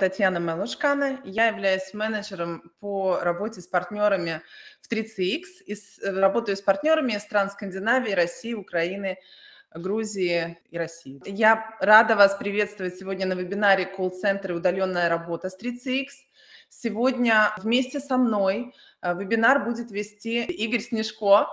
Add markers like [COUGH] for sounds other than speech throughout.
Татьяна Мелушкана. Я являюсь менеджером по работе с партнерами в 3CX. И э, работаю с партнерами из стран Скандинавии, России, Украины, Грузии и России. Я рада вас приветствовать сегодня на вебинаре колл-центр и удаленная работа с 3CX. Сегодня вместе со мной э, вебинар будет вести Игорь Снежко,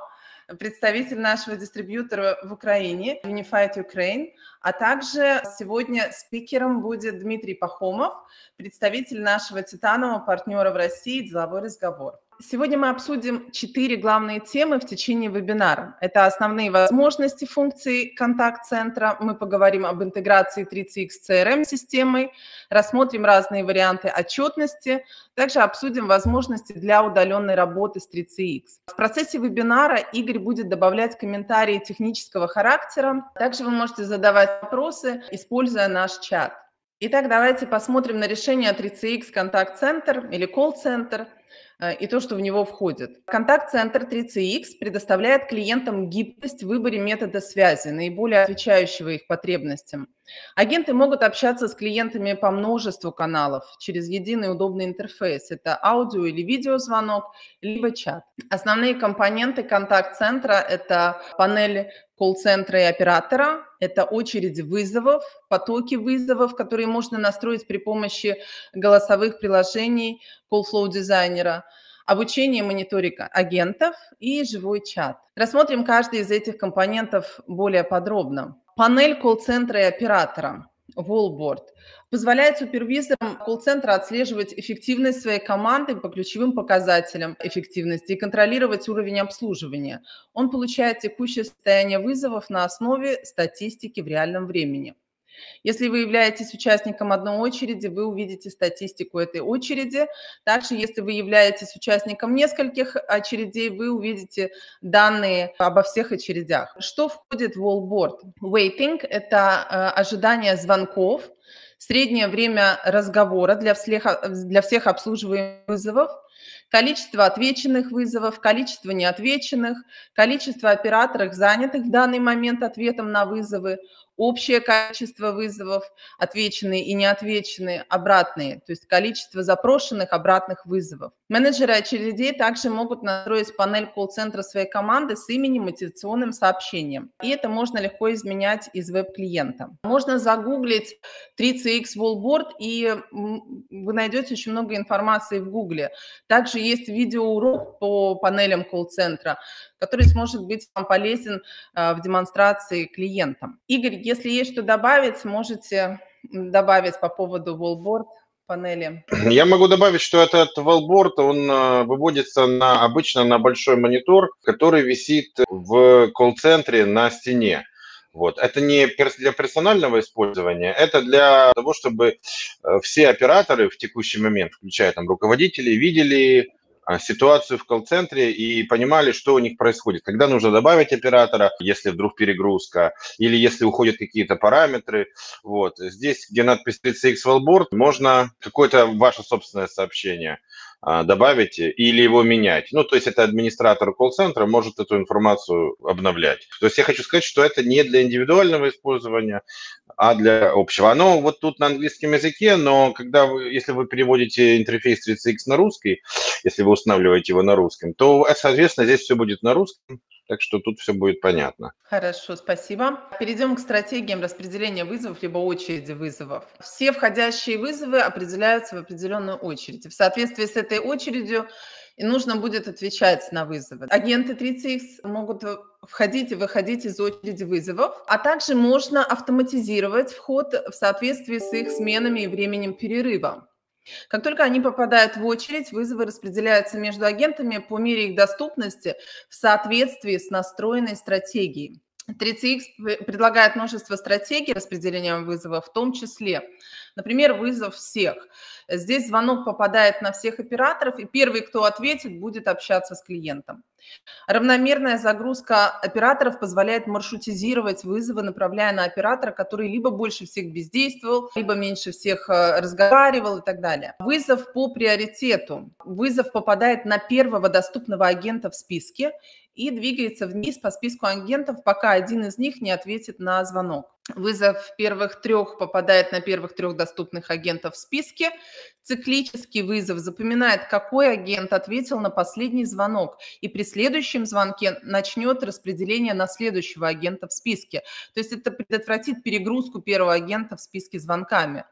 представитель нашего дистрибьютора в Украине, Unified Ukraine, а также сегодня спикером будет Дмитрий Пахомов, представитель нашего титанового партнера в России «Деловой разговор». Сегодня мы обсудим четыре главные темы в течение вебинара. Это основные возможности функций контакт-центра. Мы поговорим об интеграции 3CX с CRM-системой, рассмотрим разные варианты отчетности, также обсудим возможности для удаленной работы с 3CX. В процессе вебинара Игорь будет добавлять комментарии технического характера. Также вы можете задавать вопросы, используя наш чат. Итак, давайте посмотрим на решение 3CX контакт-центр или колл-центр – и то, что в него входит. Контакт-центр 3CX предоставляет клиентам гибкость в выборе метода связи, наиболее отвечающего их потребностям. Агенты могут общаться с клиентами по множеству каналов через единый удобный интерфейс. Это аудио или видеозвонок, либо чат. Основные компоненты контакт-центра – это панель колл-центра и оператора, это очередь вызовов, потоки вызовов, которые можно настроить при помощи голосовых приложений Call Flow дизайнера, обучение и мониторинг агентов и живой чат. Рассмотрим каждый из этих компонентов более подробно. Панель колл-центра и оператора, Wallboard, позволяет супервизорам колл-центра отслеживать эффективность своей команды по ключевым показателям эффективности и контролировать уровень обслуживания. Он получает текущее состояние вызовов на основе статистики в реальном времени. Если вы являетесь участником одной очереди, вы увидите статистику этой очереди. Также, если вы являетесь участником нескольких очередей, вы увидите данные обо всех очередях. Что входит в wallboard? Waiting – это э, ожидание звонков, среднее время разговора для всех, для всех обслуживаемых вызовов, количество отвеченных вызовов, количество неотвеченных, количество операторов, занятых в данный момент ответом на вызовы, общее количество вызовов, отвеченные и неотвеченные, обратные, то есть количество запрошенных обратных вызовов. Менеджеры очередей также могут настроить панель колл-центра своей команды с именем мотивационным сообщением. И это можно легко изменять из веб-клиента. Можно загуглить 3CX Wallboard, и вы найдете очень много информации в Гугле. Также есть видеоурок по панелям колл-центра, который сможет быть вам полезен а, в демонстрации клиентам. Игорь, если есть что добавить, можете добавить по поводу Wallboard панели. Я могу добавить, что этот wallboard, он а, выводится на, обычно на большой монитор, который висит в колл-центре на стене. Вот. Это не для персонального использования, это для того, чтобы э, все операторы в текущий момент, включая там руководители, видели ситуацию в колл-центре и понимали, что у них происходит. Когда нужно добавить оператора, если вдруг перегрузка, или если уходят какие-то параметры. Вот. Здесь, где надпись 3CX Wellboard, можно какое-то ваше собственное сообщение а, добавить или его менять. Ну, то есть это администратор колл-центра может эту информацию обновлять. То есть я хочу сказать, что это не для индивидуального использования, а для общего. Оно вот тут на английском языке, но когда вы, если вы переводите интерфейс 30X на русский, если вы устанавливаете его на русском, то, соответственно, здесь все будет на русском. Так что тут все будет понятно. Хорошо, спасибо. Перейдем к стратегиям распределения вызовов либо очереди вызовов. Все входящие вызовы определяются в определенную очередь. В соответствии с этой очередью и нужно будет отвечать на вызовы. Агенты 30X могут входить и выходить из очереди вызовов, а также можно автоматизировать вход в соответствии с их сменами и временем перерыва. Как только они попадают в очередь, вызовы распределяются между агентами по мере их доступности в соответствии с настроенной стратегией. 3CX предлагает множество стратегий распределения вызова, в том числе, например, вызов всех. Здесь звонок попадает на всех операторов, и первый, кто ответит, будет общаться с клиентом. Равномерная загрузка операторов позволяет маршрутизировать вызовы, направляя на оператора, который либо больше всех бездействовал, либо меньше всех э, разговаривал и так далее. Вызов по приоритету. Вызов попадает на первого доступного агента в списке и двигается вниз по списку агентов, пока один из них не ответит на звонок. Вызов первых трех попадает на первых трех доступных агентов в списке. Циклический вызов запоминает, какой агент ответил на последний звонок, и при следующем звонке начнет распределение на следующего агента в списке. То есть это предотвратит перегрузку первого агента в списке звонками.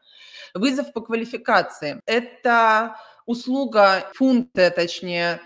Вызов по квалификации – это услуга, функция, точнее,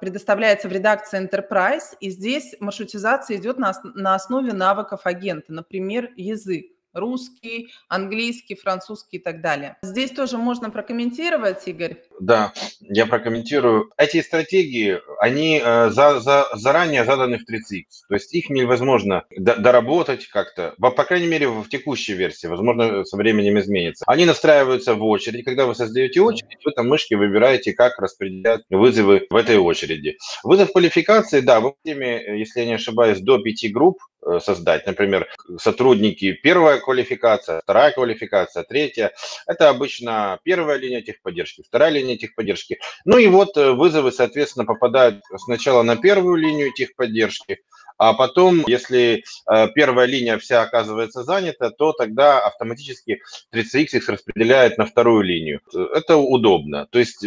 предоставляется в редакции Enterprise, и здесь маршрутизация идет на, на основе навыков агента, например, язык русский, английский, французский и так далее. Здесь тоже можно прокомментировать, Игорь? Да, я прокомментирую. Эти стратегии, они э, за, за, заранее заданы в 30X, то есть их невозможно доработать как-то, по, по крайней мере в текущей версии, возможно со временем изменится. Они настраиваются в очередь, когда вы создаете очередь, вы там мышки выбираете, как распределять вызовы в этой очереди. Вызов квалификации, да, вы если я не ошибаюсь, до 5 групп Э, создать. Например, сотрудники первая квалификация, вторая квалификация, третья. Это обычно первая линия техподдержки, вторая линия техподдержки. Ну и вот э, вызовы, соответственно, попадают сначала на первую линию техподдержки, а потом, если э, первая линия вся оказывается занята, то тогда автоматически 30X их распределяет на вторую линию. Это удобно. То есть,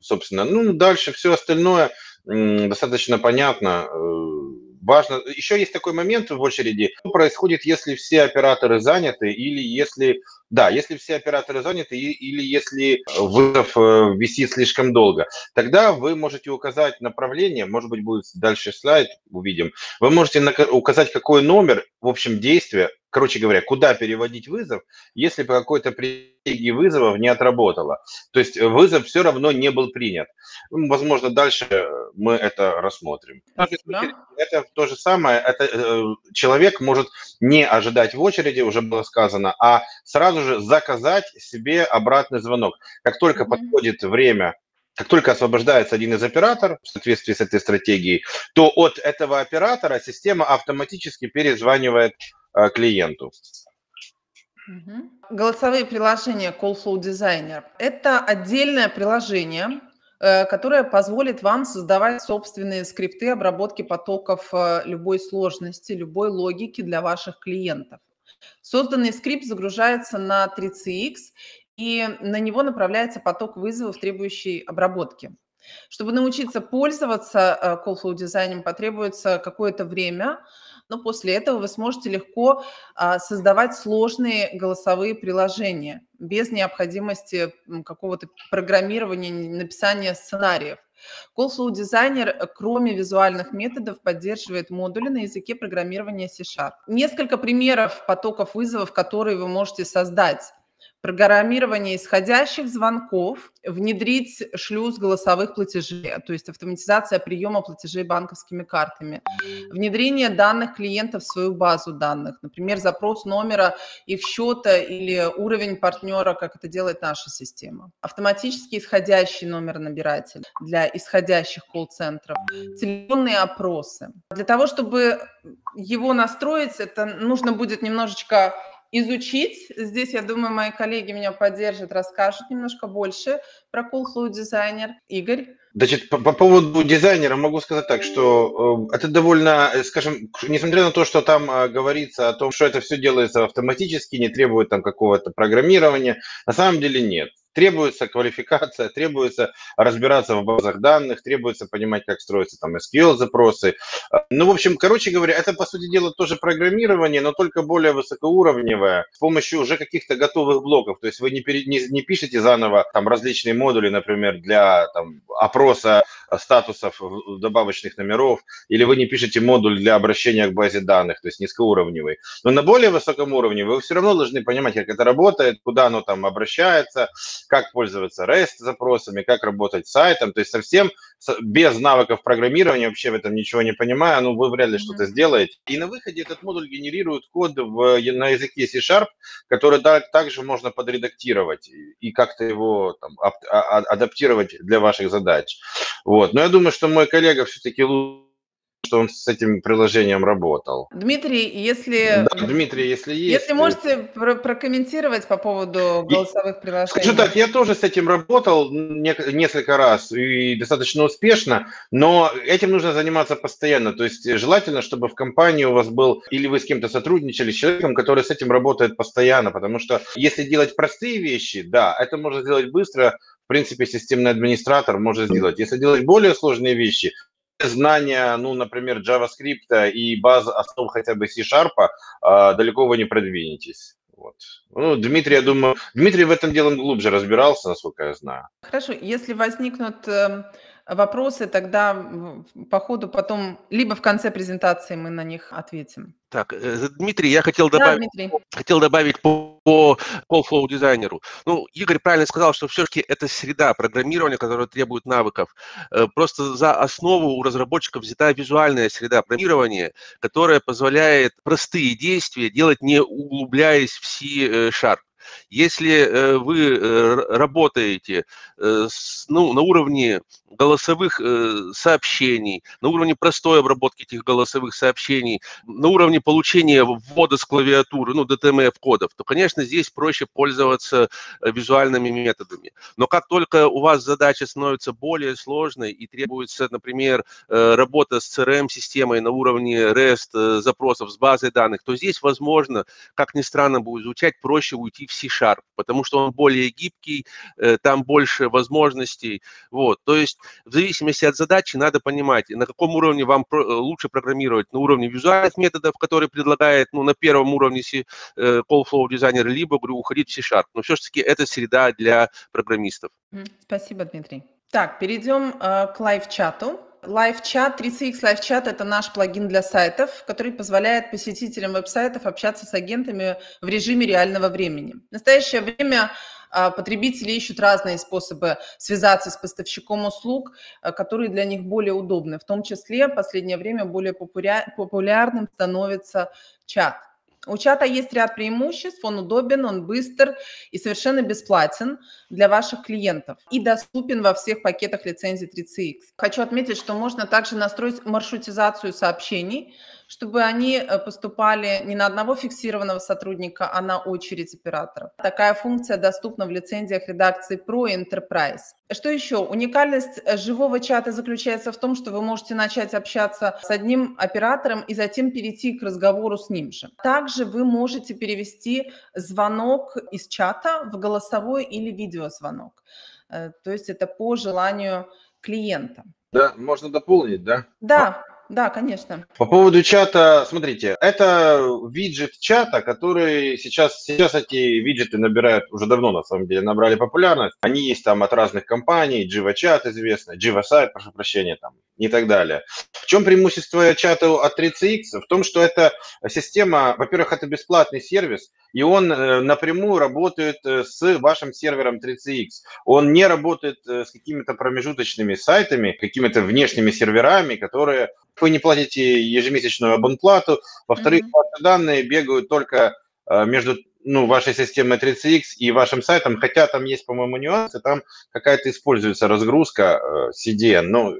собственно, ну дальше все остальное достаточно понятно важно, еще есть такой момент в очереди, что происходит, если все операторы заняты или если, да, если все операторы заняты или если вызов э, висит слишком долго. Тогда вы можете указать направление, может быть, будет дальше слайд, увидим. Вы можете указать, какой номер, в общем, действия, короче говоря, куда переводить вызов, если по какой-то стратегии вызовов не отработала. То есть вызов все равно не был принят. Ну, возможно, дальше мы это рассмотрим. Спасибо. Это то же самое. Это э, человек может не ожидать в очереди, уже было сказано, а сразу же заказать себе обратный звонок. Как только mm-hmm. подходит время как только освобождается один из операторов в соответствии с этой стратегией, то от этого оператора система автоматически перезванивает Э, клиенту. Голосовые приложения CallFlow Designer – это отдельное приложение, э, которое позволит вам создавать собственные скрипты обработки потоков э, любой сложности, любой логики для ваших клиентов. Созданный скрипт загружается на 3CX, и на него направляется поток вызовов, требующий обработки. Чтобы научиться пользоваться CallFlow дизайном, потребуется какое-то время – но после этого вы сможете легко а, создавать сложные голосовые приложения без необходимости какого-то программирования, написания сценариев. CallFlow Designer, э, кроме визуальных методов, поддерживает модули на языке программирования C-Sharp. Несколько примеров потоков вызовов, которые вы можете создать программирование исходящих звонков, внедрить шлюз голосовых платежей, то есть автоматизация приема платежей банковскими картами, внедрение данных клиентов в свою базу данных, например, запрос номера их счета или уровень партнера, как это делает наша система, автоматический исходящий номер набирателя для исходящих колл-центров, телефонные опросы. Для того, чтобы его настроить, это нужно будет немножечко изучить. Здесь, я думаю, мои коллеги меня поддержат, расскажут немножко больше про Cool Designer. Игорь? Значит, по, по поводу дизайнера могу сказать так, что э, это довольно, э, скажем, несмотря на то, что там э, говорится о том, что это все делается автоматически, не требует там какого-то программирования, на самом деле нет. Требуется квалификация, [LAUGHS] требуется разбираться в базах данных, требуется понимать, как строятся там SQL-запросы. Ну, в общем, короче говоря, это, по сути дела, тоже программирование, но только более высокоуровневое, с помощью уже каких-то готовых блоков. То есть вы не, пере, не, не пишете заново там различные модули, например, для там, опроса статусов добавочных номеров, или вы не пишете модуль для обращения к базе данных, то есть низкоуровневый. Но на более высоком уровне вы все равно должны понимать, как это работает, куда оно там обращается, как пользоваться REST запросами, как работать с сайтом, то есть совсем без навыков программирования, вообще в этом ничего не понимаю, ну вы вряд ли что-то сделаете. И на выходе этот модуль генерирует код в, на языке C-Sharp, который да, также можно подредактировать и как-то его там, ап, а, адаптировать для ваших задач. Вот. Но я думаю, что мой коллега все-таки лучше что он с этим приложением работал. Дмитрий, если... Да, Дмитрий, если есть... Если можете про прокомментировать по поводу голосовых приложений. Скажу так, я тоже с этим работал не, несколько раз и достаточно успешно, но этим нужно заниматься постоянно. То есть желательно, чтобы в компании у вас был, или вы с кем-то сотрудничали, с человеком, который с этим работает постоянно, потому что если делать простые вещи, да, это можно сделать быстро, в принципе, системный администратор может сделать. Если делать более сложные вещи, знания, ну, например, JavaScript и баз основ хотя бы C-Sharp, а, далеко вы не продвинетесь. Вот. Ну, Дмитрий, я думаю, Дмитрий в этом делом глубже разбирался, насколько я знаю. Хорошо, если возникнут эм, вопросы, тогда по ходу потом, либо в конце презентации мы на них ответим. Так, э, Дмитрий, я хотел добавить, да, хотел добавить по, по call дизайнеру. Ну, Игорь правильно сказал, что все-таки это среда программирования, которая требует навыков. Э, просто за основу у разработчиков взята визуальная среда программирования, которая позволяет простые действия делать, не углубляясь в C-Sharp. Если вы работаете ну, на уровне голосовых э, сообщений, на уровне простой обработки этих голосовых сообщений, на уровне получения ввода с клавиатуры, ну, DTMF-кодов, то, конечно, здесь проще пользоваться э, визуальными методами. Но как только у вас задача становится более сложной и требуется, например, э, работа с CRM-системой на уровне REST запросов с базой данных, то здесь, возможно, как ни странно будет звучать, проще уйти в C-Sharp, потому что он более гибкий, там больше возможностей. Вот. То есть в зависимости от задачи надо понимать, на каком уровне вам э, лучше программировать, на уровне визуальных методов, которые предлагает, ну, на первом уровне э, Call Flow дизайнер, либо, говорю, уходить в C-Sharp. Но все-таки это среда для программистов. Спасибо, Дмитрий. Так, перейдем э, к лайв-чату. LiveChat, 3CX LiveChat – это наш плагин для сайтов, который позволяет посетителям веб-сайтов общаться с агентами в режиме реального времени. В настоящее время потребители ищут разные способы связаться с поставщиком услуг, а, которые для них более удобны. В том числе в последнее время более популярным становится чат. У чата есть ряд преимуществ, он удобен, он быстр и совершенно бесплатен для ваших клиентов и доступен во всех пакетах лицензии 3CX. Хочу отметить, что можно также настроить маршрутизацию сообщений, чтобы они э, поступали не на одного фиксированного сотрудника, а на очередь операторов. Такая функция доступна в лицензиях редакции Pro и Enterprise. Что еще? Уникальность э, живого чата заключается в том, что вы можете начать общаться с одним оператором и затем перейти к разговору с ним же. Также вы можете перевести звонок из чата в голосовой или видеозвонок. Э, то есть это по желанию клиента. Да, можно дополнить, да? Да, да, конечно. По поводу чата, смотрите, это виджет чата, который сейчас, сейчас эти виджеты набирают, уже давно на самом деле набрали популярность. Они есть там от разных компаний, Jiva Chat известно, Jiva Site, прошу прощения, там и так далее. В чем преимущество чата от 3CX? В том, что эта система, во-первых, это бесплатный сервис, и он э, напрямую работает э, с вашим сервером 3CX. Он не работает э, с какими-то промежуточными сайтами, какими-то внешними серверами, которые вы не платите ежемесячную абонплату. Во-вторых, mm-hmm. ваши данные бегают только между ну, вашей системой 3CX и вашим сайтом, хотя там есть, по-моему, нюансы, там какая-то используется разгрузка CDN, ну,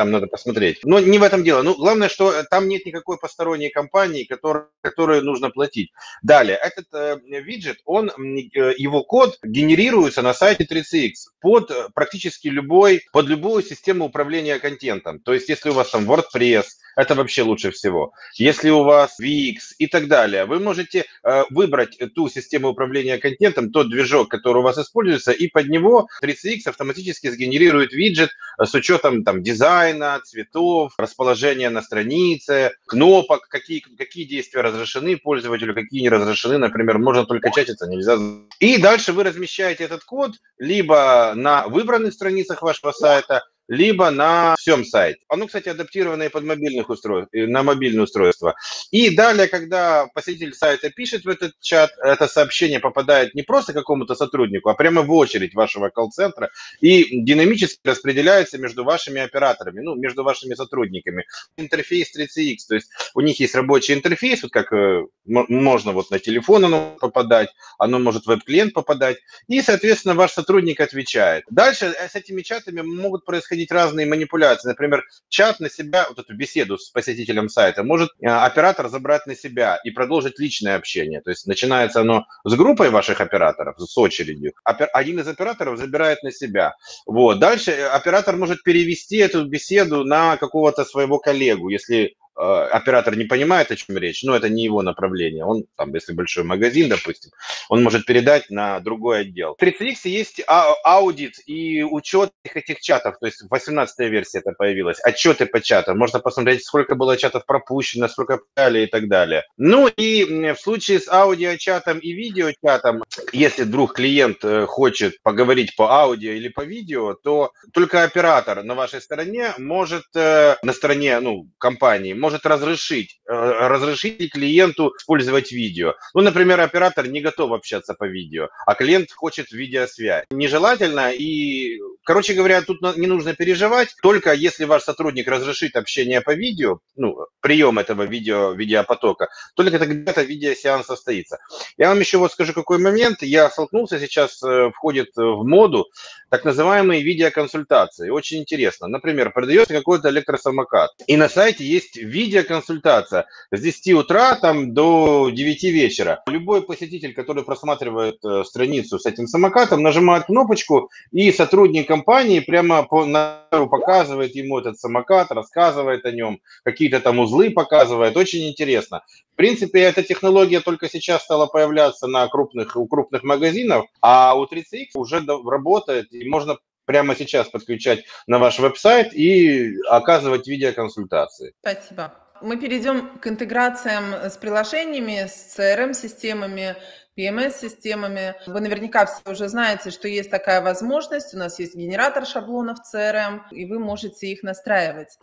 там надо посмотреть. Но не в этом дело. Ну, главное, что там нет никакой посторонней компании, которой, которой нужно платить. Далее, этот э, виджет, он, э, его код генерируется на сайте 3CX под практически любой, под любую систему управления контентом. То есть, если у вас там WordPress, это вообще лучше всего. Если у вас Wix и так далее, вы можете э, выбрать ту систему управления контентом, тот движок, который у вас используется, и под него 3CX автоматически сгенерирует виджет с учетом там дизайна, цветов, расположения на странице, кнопок, какие, какие действия разрешены пользователю, какие не разрешены. Например, можно только чатиться, нельзя. И дальше вы размещаете этот код либо на выбранных страницах вашего сайта, либо на всем сайте. Оно, кстати, адаптировано и под мобильных устройств, на мобильные устройства. И далее, когда посетитель сайта пишет в этот чат, это сообщение попадает не просто какому-то сотруднику, а прямо в очередь вашего колл-центра и динамически распределяется между вашими операторами, ну, между вашими сотрудниками. Интерфейс 3CX, то есть у них есть рабочий интерфейс, вот как э, можно вот на телефон оно попадать, оно может веб-клиент попадать, и, соответственно, ваш сотрудник отвечает. Дальше э, с этими чатами могут происходить разные манипуляции. Например, чат на себя, вот эту беседу с посетителем сайта, может э, оператор забрать на себя и продолжить личное общение. То есть начинается оно с группой ваших операторов, с очередью. Один из операторов забирает на себя. Вот. Дальше оператор может перевести эту беседу на какого-то своего коллегу, если Э, оператор не понимает, о чем речь, но это не его направление. Он, там, если большой магазин, допустим, он может передать на другой отдел. В 3CX есть а, аудит и учет этих чатов, то есть 18 версия это появилась, отчеты по чатам. Можно посмотреть, сколько было чатов пропущено, сколько далее и так далее. Ну и в случае с аудиочатом и видеочатом, если вдруг клиент э, хочет поговорить по аудио или по видео, то только оператор на вашей стороне может, э, на стороне ну, компании, может разрешить, э, разрешить клиенту использовать видео. Ну, например, оператор не готов общаться по видео, а клиент хочет видеосвязь. Нежелательно и, короче говоря, тут не нужно переживать, только если ваш сотрудник разрешит общение по видео, ну, прием этого видео, видеопотока, только тогда это видеосеанс состоится. Я вам еще вот скажу, какой момент. Я столкнулся сейчас, э, входит в моду так называемые видеоконсультации. Очень интересно. Например, продается какой-то электросамокат, и на сайте есть видеоконсультация с 10 утра там, до 9 вечера. Любой посетитель, который просматривает э, страницу с этим самокатом, нажимает кнопочку, и сотрудник компании прямо по, на, показывает ему этот самокат, рассказывает о нем, какие-то там узлы показывает. Очень интересно. В принципе, эта технология только сейчас стала появляться на крупных, у крупных магазинов, а у 3CX уже работает, и можно прямо сейчас подключать на ваш веб-сайт и оказывать видеоконсультации. Спасибо. Мы перейдем к интеграциям с приложениями, с CRM-системами, PMS-системами. Вы наверняка все уже знаете, что есть такая возможность. У нас есть генератор шаблонов CRM, и вы можете их настраивать.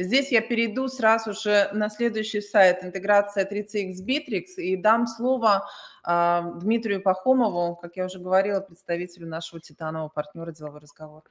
Здесь я перейду сразу же на следующий сайт интеграция 3CX Bittrex и дам слово а, Дмитрию Пахомову, как я уже говорила, представителю нашего титанового партнера «Деловой разговор».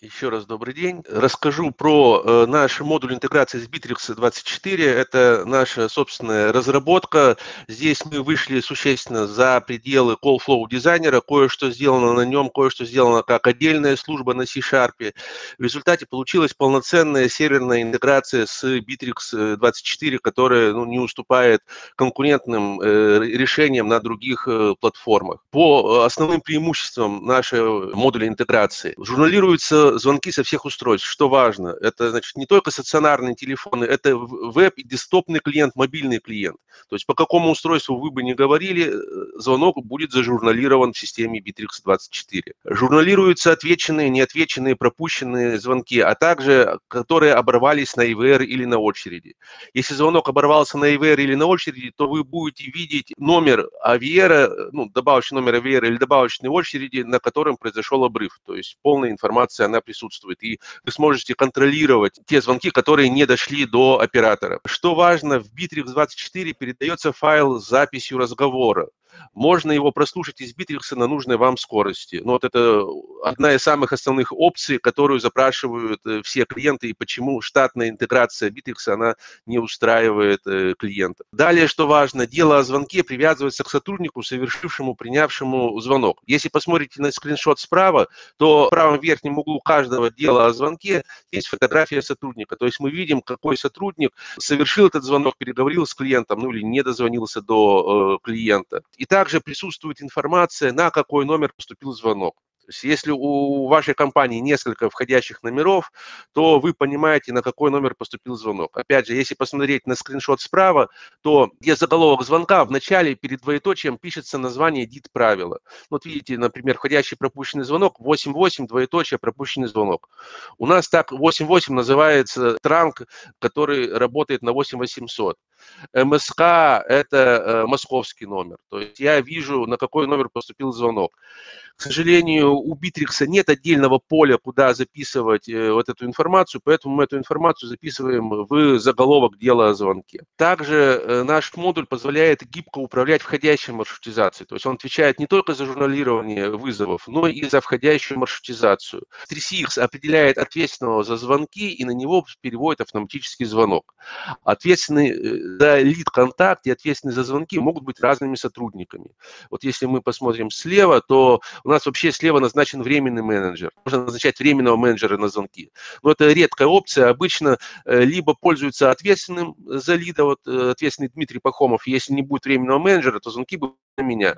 Еще раз добрый день. Расскажу про э, наш модуль интеграции с Bittrex 24. Это наша собственная разработка. Здесь мы вышли существенно за пределы Call Flow дизайнера. Кое-что сделано на нем, кое-что сделано как отдельная служба на C-Sharp. В результате получилась полноценная серверная интеграция с Bittrex 24, которая ну, не уступает конкурентным э, решениям на других э, платформах. По э, основным преимуществам нашего модуля интеграции журналируются звонки со всех устройств, что важно. Это значит не только стационарные телефоны, это веб и десктопный клиент, мобильный клиент. То есть по какому устройству вы бы не говорили, э, звонок будет зажурналирован в системе Bittrex 24. Журналируются отвеченные, неотвеченные, пропущенные звонки, а также которые оборвались на ИВР или на очереди. Если звонок оборвался на ИВР или на очереди, то вы будете видеть номер Авиера, ну, добавочный номер Авиера или добавочной очереди, на котором произошел обрыв. То есть полная информация, она присутствует. И вы сможете контролировать те звонки, которые не дошли до оператора. Что важно, в Bittrex 24 передается файл с записью разговора можно его прослушать из Битрикса на нужной вам скорости. Ну, вот это одна из самых основных опций, которую запрашивают э, все клиенты, и почему штатная интеграция Битрикса, она не устраивает э, клиента. Далее, что важно, дело о звонке привязывается к сотруднику, совершившему, принявшему звонок. Если посмотрите на скриншот справа, то в правом верхнем углу каждого дела о звонке есть фотография сотрудника. То есть мы видим, какой сотрудник совершил этот звонок, переговорил с клиентом, ну или не дозвонился до э, клиента. И также присутствует информация, на какой номер поступил звонок. То есть если у вашей компании несколько входящих номеров, то вы понимаете, на какой номер поступил звонок. Опять же, если посмотреть на скриншот справа, то где заголовок звонка, в начале перед двоеточием пишется название DIT правила. Вот видите, например, входящий пропущенный звонок, 88, двоеточие, пропущенный звонок. У нас так 88 называется транк, который работает на 8800. МСК – это московский номер. То есть я вижу, на какой номер поступил звонок. К сожалению, у Битрикса нет отдельного поля, куда записывать э, вот эту информацию, поэтому мы эту информацию записываем в заголовок дела о звонке. Также э, наш модуль позволяет гибко управлять входящей маршрутизацией, то есть он отвечает не только за журналирование вызовов, но и за входящую маршрутизацию. 3CX определяет ответственного за звонки и на него переводит автоматический звонок. Ответственный э, за лид-контакт и ответственный за звонки могут быть разными сотрудниками. Вот если мы посмотрим слева, то у нас вообще слева назначен временный менеджер. Можно назначать временного менеджера на звонки. Но это редкая опция. Обычно э, либо пользуются ответственным за лида, вот э, ответственный Дмитрий Пахомов. Если не будет временного менеджера, то звонки будут на меня.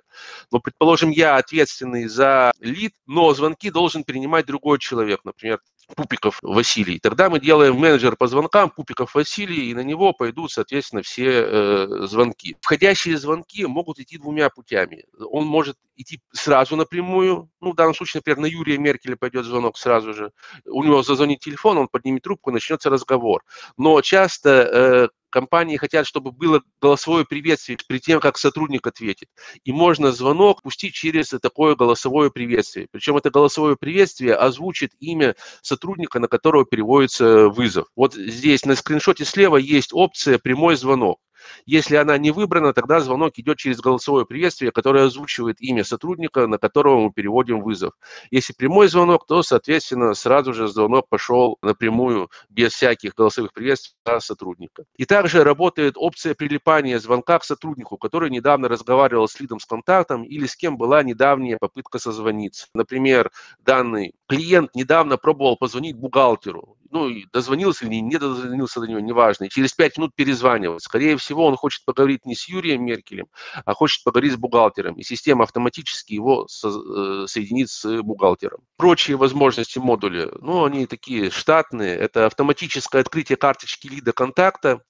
Но, предположим, я ответственный за лид, но звонки должен принимать другой человек, например, Пупиков Василий. Тогда мы делаем менеджер по звонкам Пупиков Василий, и на него пойдут, соответственно, все э, звонки. Входящие звонки могут идти двумя путями. Он может идти сразу напрямую, ну, в данном случае, например, на Юрия Меркеля пойдет звонок сразу же. У него зазвонит телефон, он поднимет трубку, начнется разговор. Но часто э, компании хотят, чтобы было голосовое приветствие перед тем, как сотрудник ответит. И можно звонок пустить через такое голосовое приветствие. Причем это голосовое приветствие озвучит имя сотрудника, на которого переводится вызов. Вот здесь на скриншоте слева есть опция «Прямой звонок». Если она не выбрана, тогда звонок идет через голосовое приветствие, которое озвучивает имя сотрудника, на которого мы переводим вызов. Если прямой звонок, то, соответственно, сразу же звонок пошел напрямую, без всяких голосовых приветствий сотрудника. И также работает опция прилипания звонка к сотруднику, который недавно разговаривал с лидом с контактом или с кем была недавняя попытка созвониться. Например, данный клиент недавно пробовал позвонить бухгалтеру ну, дозвонился или не дозвонился до него, неважно, и через пять минут перезванивать. Скорее всего, он хочет поговорить не с Юрием Меркелем, а хочет поговорить с бухгалтером, и система автоматически его со, э, соединит с бухгалтером. Прочие возможности модуля, ну, они такие штатные, это автоматическое открытие карточки лида контакта,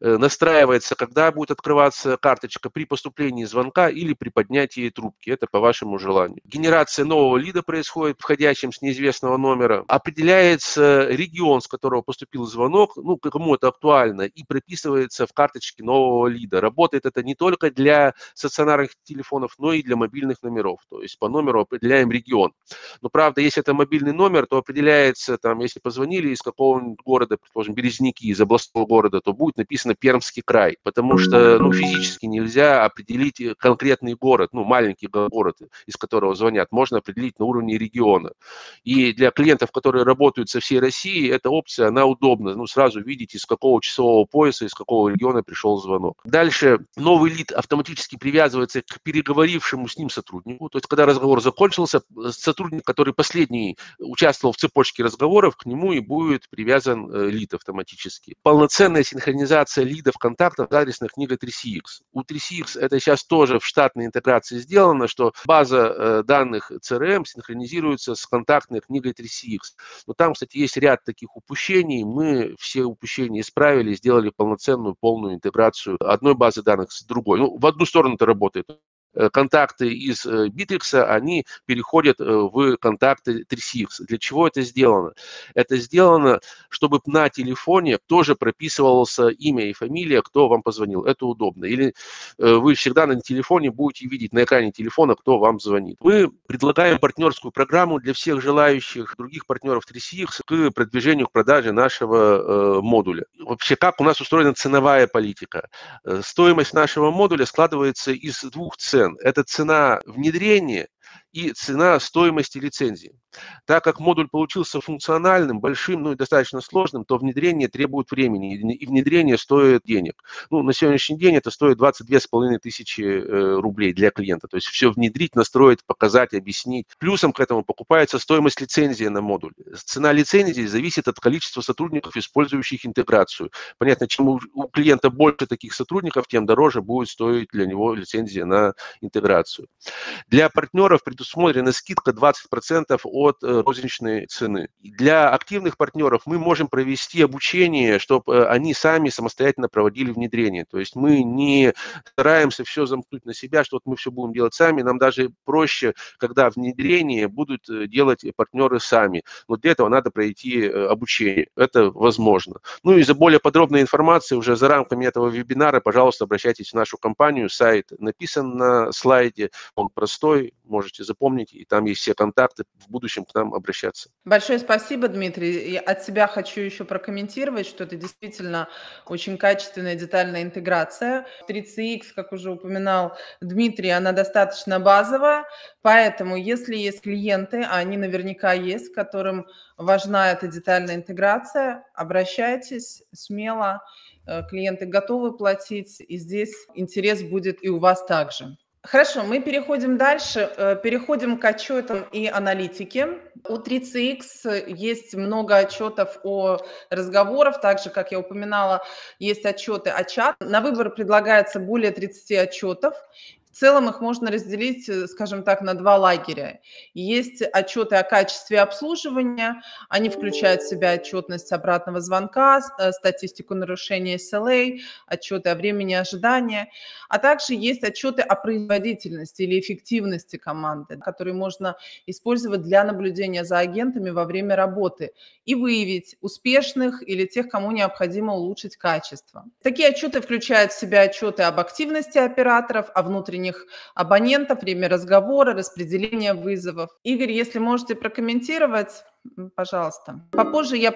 настраивается, когда будет открываться карточка при поступлении звонка или при поднятии трубки. Это по вашему желанию. Генерация нового лида происходит входящим с неизвестного номера. Определяется регион, с которого поступил звонок, ну, кому это актуально, и прописывается в карточке нового лида. Работает это не только для стационарных телефонов, но и для мобильных номеров. То есть по номеру определяем регион. Но правда, если это мобильный номер, то определяется, там, если позвонили из какого-нибудь города, предположим, Березники, из областного города, то будет будет написано Пермский край, потому что ну, физически нельзя определить э, конкретный город, ну, маленький город, из которого звонят, можно определить на уровне региона. И для клиентов, которые работают со всей России, эта опция, она удобна, ну, сразу видите, из какого часового пояса, из какого региона пришел звонок. Дальше новый лид автоматически привязывается к переговорившему с ним сотруднику, то есть когда разговор закончился, сотрудник, который последний участвовал в цепочке разговоров, к нему и будет привязан э, лид автоматически. Полноценная синхронизация организация лидов контактов с адресной книгой 3CX. У 3CX это сейчас тоже в штатной интеграции сделано, что база э, данных CRM синхронизируется с контактной книгой 3CX. Но там, кстати, есть ряд таких упущений. Мы все упущения исправили, сделали полноценную, полную интеграцию одной базы данных с другой. Ну, в одну сторону это работает. Э, контакты из Bittrex, э, они переходят э, в контакты 3CX. Для чего это сделано? Это сделано, чтобы на телефоне тоже прописывалось имя и фамилия, кто вам позвонил. Это удобно. Или вы всегда на телефоне будете видеть на экране телефона, кто вам звонит. Мы предлагаем партнерскую программу для всех желающих других партнеров 3CX к продвижению, к продаже нашего модуля. Вообще, как у нас устроена ценовая политика? Стоимость нашего модуля складывается из двух цен цен. Это цена внедрения и цена стоимости лицензии. Так как модуль получился функциональным, большим, ну и достаточно сложным, то внедрение требует времени, и внедрение стоит денег. Ну, на сегодняшний день это стоит 22,5 тысячи э, рублей для клиента. То есть все внедрить, настроить, показать, объяснить. Плюсом к этому покупается стоимость лицензии на модуль. Цена лицензии зависит от количества сотрудников, использующих интеграцию. Понятно, чем у, у клиента больше таких сотрудников, тем дороже будет стоить для него лицензия на интеграцию. Для партнеров предусмотрена скидка 20% от э, розничной цены. Для активных партнеров мы можем провести обучение, чтобы э, они сами самостоятельно проводили внедрение. То есть мы не стараемся все замкнуть на себя, что вот мы все будем делать сами. Нам даже проще, когда внедрение будут делать партнеры сами. Но для этого надо пройти обучение. Это возможно. Ну и за более подробной информацией уже за рамками этого вебинара, пожалуйста, обращайтесь в нашу компанию. Сайт написан на слайде, он простой, можете запомнить, и там есть все контакты в будущем к нам обращаться. Большое спасибо, Дмитрий. Я от себя хочу еще прокомментировать, что это действительно очень качественная детальная интеграция. 3CX, как уже упоминал Дмитрий, она достаточно базовая, поэтому если есть клиенты, а они наверняка есть, которым важна эта детальная интеграция, обращайтесь смело, э, клиенты готовы платить, и здесь интерес будет и у вас также. Хорошо, мы переходим дальше, э, переходим к отчетам и аналитике. У 3CX есть много отчетов о разговорах, также, как я упоминала, есть отчеты о чат. На выбор предлагается более 30 отчетов, в целом их можно разделить, э, скажем так, на два лагеря. Есть отчеты о качестве обслуживания, они включают в себя отчетность обратного звонка, э, статистику нарушения SLA, отчеты о времени ожидания, а также есть отчеты о производительности или эффективности команды, которые можно использовать для наблюдения за агентами во время работы и выявить успешных или тех, кому необходимо улучшить качество. Такие отчеты включают в себя отчеты об активности операторов, о внутренней внутренних абонентов, время разговора, распределение вызовов. Игорь, если можете прокомментировать, пожалуйста. Попозже я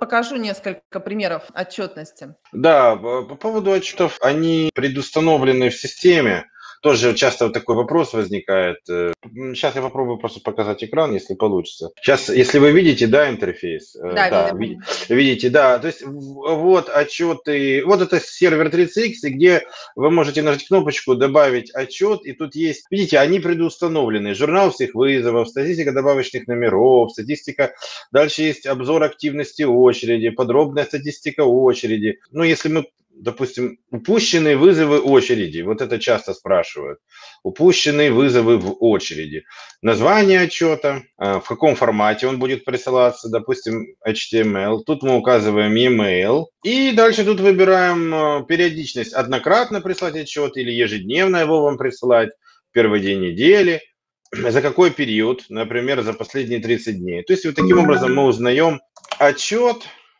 покажу несколько примеров отчетности. Да, по поводу отчетов, они предустановлены в системе, тоже часто вот такой вопрос возникает. Сейчас э, я попробую просто показать экран, если получится. Сейчас, если вы видите, да, интерфейс? Э, да, да видим. видите, да. То есть вот отчеты, вот это сервер 30X, где вы можете нажать кнопочку «Добавить отчет», и тут есть, видите, они предустановлены. Журнал всех вызовов, статистика добавочных номеров, статистика. Дальше есть обзор активности очереди, подробная статистика очереди. Ну, если мы допустим, упущенные вызовы очереди, вот это часто спрашивают, упущенные вызовы в очереди, название отчета, а, в каком формате он будет присылаться, допустим, HTML, тут мы указываем e-mail, и дальше тут выбираем а, периодичность, однократно прислать отчет или ежедневно его вам присылать, первый день недели, [CLEARS THROAT] за какой период, например, за последние 30 дней. То есть вот таким образом мы узнаем отчет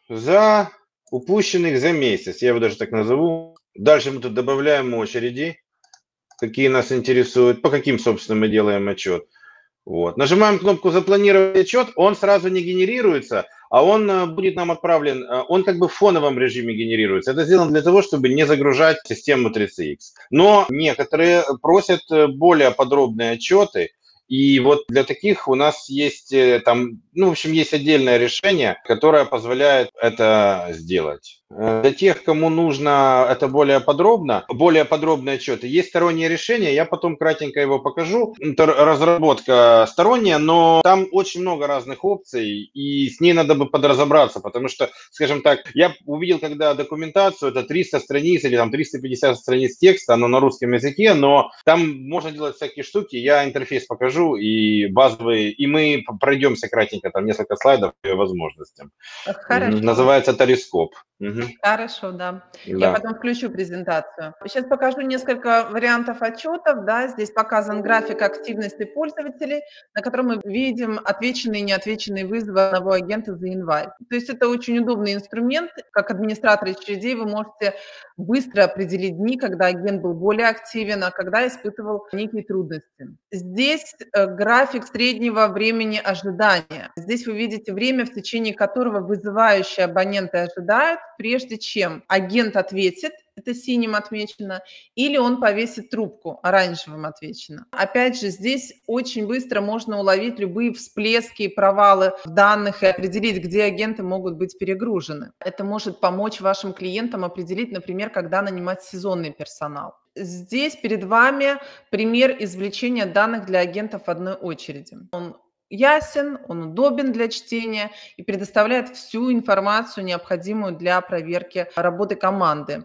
за упущенных за месяц, я его даже так назову. Дальше мы тут добавляем очереди, какие нас интересуют, по каким, собственно, мы делаем отчет. Вот. Нажимаем кнопку «Запланировать отчет», он сразу не генерируется, а он э, будет нам отправлен, э, он как бы в фоновом режиме генерируется. Это сделано для того, чтобы не загружать систему 3CX. Но некоторые просят э, более подробные отчеты, и вот для таких у нас есть там, ну, в общем, есть отдельное решение, которое позволяет это сделать. Э, для тех, кому нужно это более подробно, более подробные отчеты, есть стороннее решение, я потом кратенько его покажу. Это разработка сторонняя, но там очень много разных опций, и с ней надо бы подразобраться, потому что, скажем так, я увидел, когда документацию, это 300 страниц или там 350 страниц текста, оно на русском языке, но там можно делать всякие штуки, я интерфейс покажу и базовые, и мы пройдемся кратенько, там несколько слайдов по возможностям. Хорошо. Называется Тарископ. Угу. Хорошо, да. Я потом включу презентацию. Сейчас покажу несколько вариантов отчетов. Да. Здесь показан график активности пользователей, на котором мы видим отвеченные и неотвеченные вызовы одного агента за январь. То есть это очень удобный инструмент. Как администратор очередей вы можете быстро определить дни, когда агент был более активен, а когда испытывал некие трудности. Здесь график среднего времени ожидания. Здесь вы видите время, в течение которого вызывающие абоненты ожидают, прежде чем агент ответит, это синим отмечено, или он повесит трубку, оранжевым отвечено. Опять же, здесь очень быстро можно уловить любые всплески и провалы в данных и определить, где агенты могут быть перегружены. Это может помочь вашим клиентам определить, например, когда нанимать сезонный персонал. Здесь перед вами пример извлечения данных для агентов в одной очереди. Он ясен, он удобен для чтения и предоставляет всю информацию, необходимую для проверки работы команды.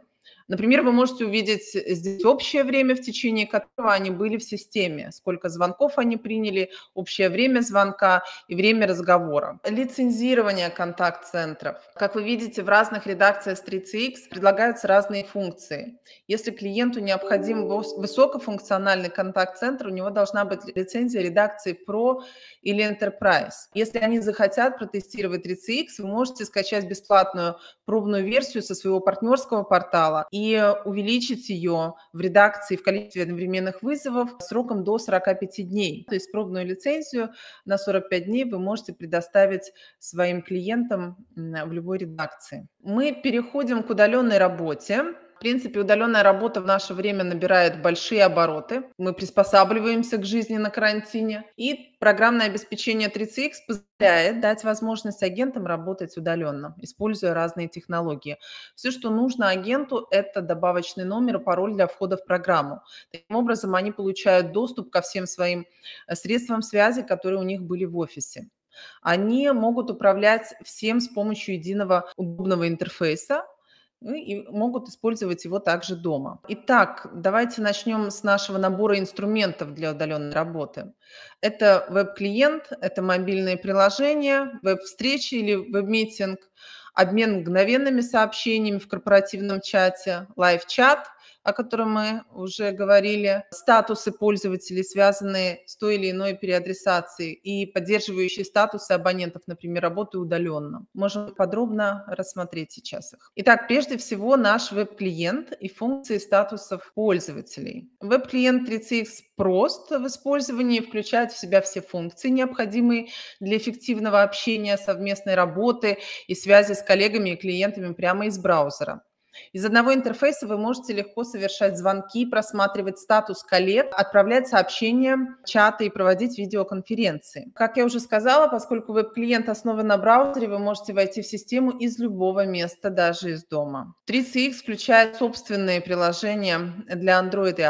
Например, вы можете увидеть здесь общее время, в течение которого они были в системе, сколько звонков они приняли, общее время звонка и время разговора. Лицензирование контакт-центров. Как вы видите, в разных редакциях с 3CX предлагаются разные функции. Если клиенту необходим высокофункциональный контакт-центр, у него должна быть лицензия редакции Pro или Enterprise. Если они захотят протестировать 3CX, вы можете скачать бесплатную пробную версию со своего партнерского портала и увеличить ее в редакции в количестве одновременных вызовов сроком до 45 дней. То есть пробную лицензию на 45 дней вы можете предоставить своим клиентам в любой редакции. Мы переходим к удаленной работе принципе, удаленная работа в наше время набирает большие обороты. Мы приспосабливаемся к жизни на карантине. И программное обеспечение 3CX позволяет дать возможность агентам работать удаленно, используя разные технологии. Все, что нужно агенту, это добавочный номер и пароль для входа в программу. Таким образом, они получают доступ ко всем своим э, средствам связи, которые у них были в офисе. Они могут управлять всем с помощью единого удобного интерфейса, и могут использовать его также дома. Итак, давайте начнем с нашего набора инструментов для удаленной работы. Это веб-клиент, это мобильные приложения, веб-встречи или веб-митинг, обмен мгновенными сообщениями в корпоративном чате, лайв-чат – о котором мы уже говорили, статусы пользователей, связанные с той или иной переадресацией и поддерживающие статусы абонентов, например, работы удаленно. Можем подробно рассмотреть сейчас их. Итак, прежде всего наш веб-клиент и функции статусов пользователей. Веб-клиент 3CX прост в использовании, включает в себя все функции, необходимые для эффективного общения, совместной работы и связи с коллегами и клиентами прямо из браузера. Из одного интерфейса вы можете легко совершать звонки, просматривать статус коллег, отправлять сообщения, чаты и проводить видеоконференции. Как я уже сказала, поскольку веб-клиент основан на браузере, вы можете войти в систему из любого места, даже из дома. 3CX включает собственные приложения для Android и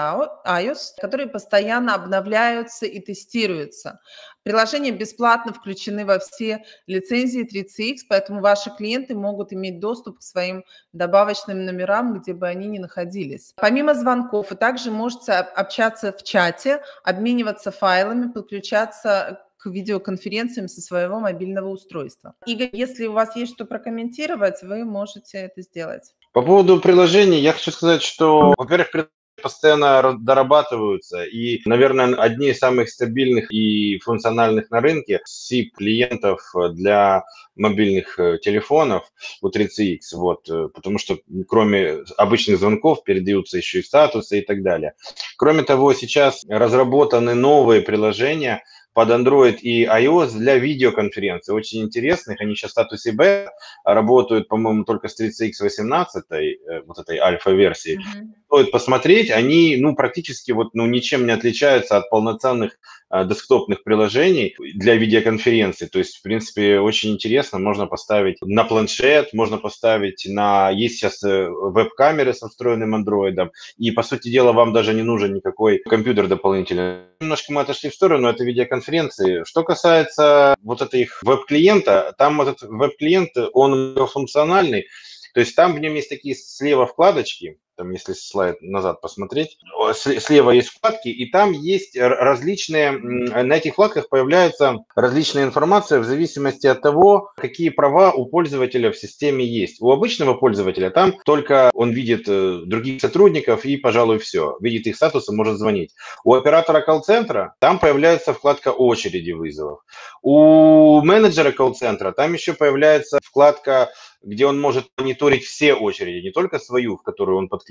iOS, которые постоянно обновляются и тестируются. Приложения бесплатно включены во все лицензии 3CX, поэтому ваши клиенты могут иметь доступ к своим добавочным номерам, где бы они ни находились. Помимо звонков, вы также можете общаться в чате, обмениваться файлами, подключаться к видеоконференциям со своего мобильного устройства. Игорь, если у вас есть что прокомментировать, вы можете это сделать. По поводу приложений, я хочу сказать, что, во-первых, постоянно дорабатываются. И, наверное, одни из самых стабильных и функциональных на рынке SIP клиентов для мобильных э, телефонов у 3CX, вот, э, потому что кроме обычных звонков передаются еще и статусы и так далее. Кроме того, сейчас разработаны новые приложения, под Android и iOS для видеоконференций. Очень интересных. Они сейчас в статусе B работают, по-моему, только с 30X18, э, вот этой альфа-версии. Mm-hmm. Стоит посмотреть. Они, ну, практически вот, ну, ничем не отличаются от полноценных а, десктопных приложений для видеоконференций. То есть, в принципе, очень интересно. Можно поставить на планшет, можно поставить на... Есть сейчас э, веб-камеры с встроенным андроидом. И, по сути дела, вам даже не нужен никакой компьютер дополнительный. Немножко мы отошли в сторону, это видеоконференции. Что касается вот этой их веб-клиента, там этот веб-клиент, он функциональный. То есть там в нем есть такие слева вкладочки, там, если слайд назад посмотреть, слева есть вкладки, и там есть различные, на этих вкладках появляется различная информация в зависимости от того, какие права у пользователя в системе есть. У обычного пользователя там только он видит э, других сотрудников и, пожалуй, все. Видит их статус и может звонить. У оператора колл-центра там появляется вкладка очереди вызовов. У менеджера колл-центра там еще появляется вкладка где он может мониторить все очереди, не только свою, в которую он подключен,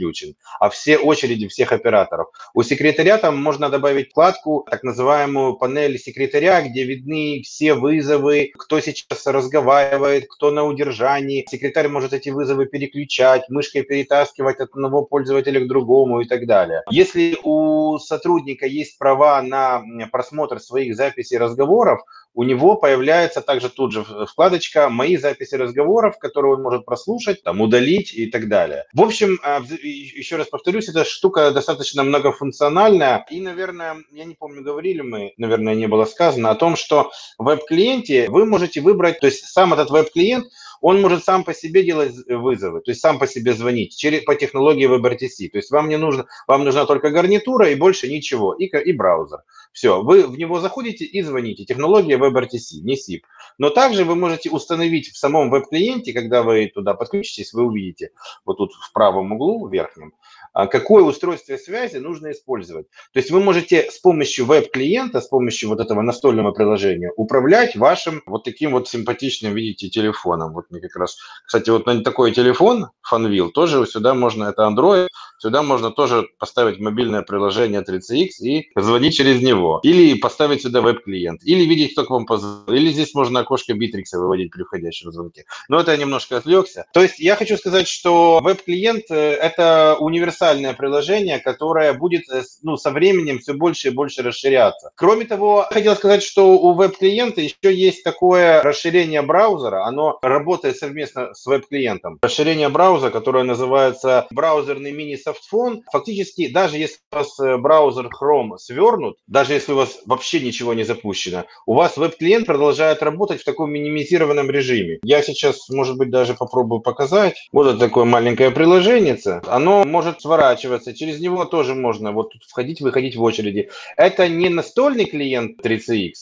а все очереди всех операторов. У секретаря там можно добавить вкладку, так называемую панель секретаря, где видны все вызовы, кто сейчас разговаривает, кто на удержании. Секретарь может эти вызовы переключать, мышкой перетаскивать от одного пользователя к другому и так далее. Если у сотрудника есть права на просмотр своих записей разговоров, у него появляется также тут же вкладочка «Мои записи разговоров», которую он может прослушать, там, удалить и так далее. В общем, а, еще раз повторюсь, эта штука достаточно многофункциональная. И, наверное, я не помню, говорили мы, наверное, не было сказано о том, что в веб-клиенте вы можете выбрать, то есть сам этот веб-клиент, он может сам по себе делать вызовы, то есть сам по себе звонить через, по технологии WebRTC. То есть вам не нужно, вам нужна только гарнитура и больше ничего, и, и браузер. Все, вы в него заходите и звоните. Технология WebRTC, не SIP. Но также вы можете установить в самом веб-клиенте, когда вы туда подключитесь, вы увидите вот тут в правом углу верхнем, какое устройство связи нужно использовать. То есть вы можете с помощью веб-клиента, с помощью вот этого настольного приложения управлять вашим вот таким вот симпатичным, видите, телефоном. Вот мне как раз, кстати, вот на такой телефон Fanvil тоже сюда можно, это Android, сюда можно тоже поставить мобильное приложение 30X и звонить через него. Или поставить сюда веб-клиент. Или видеть, кто к вам позвонил. Или здесь можно окошко Битрикса выводить при входящем звонке. Но это я немножко отвлекся. То есть я хочу сказать, что веб-клиент э, – это универсальное приложение, которое будет э, ну, со временем все больше и больше расширяться. Кроме того, хотел сказать, что у веб-клиента еще есть такое расширение браузера. Оно работает совместно с веб-клиентом. Расширение браузера, которое называется браузерный мини-софтфон. Фактически, даже если у вас э, браузер Chrome свернут, даже если у вас вообще ничего не запущено, у вас веб-клиент продолжает работать в таком минимизированном режиме. Я сейчас, может быть, даже попробую показать. Вот это такое маленькое приложение. Оно может сворачиваться, через него тоже можно вот входить, выходить в очереди. Это не настольный клиент 3CX,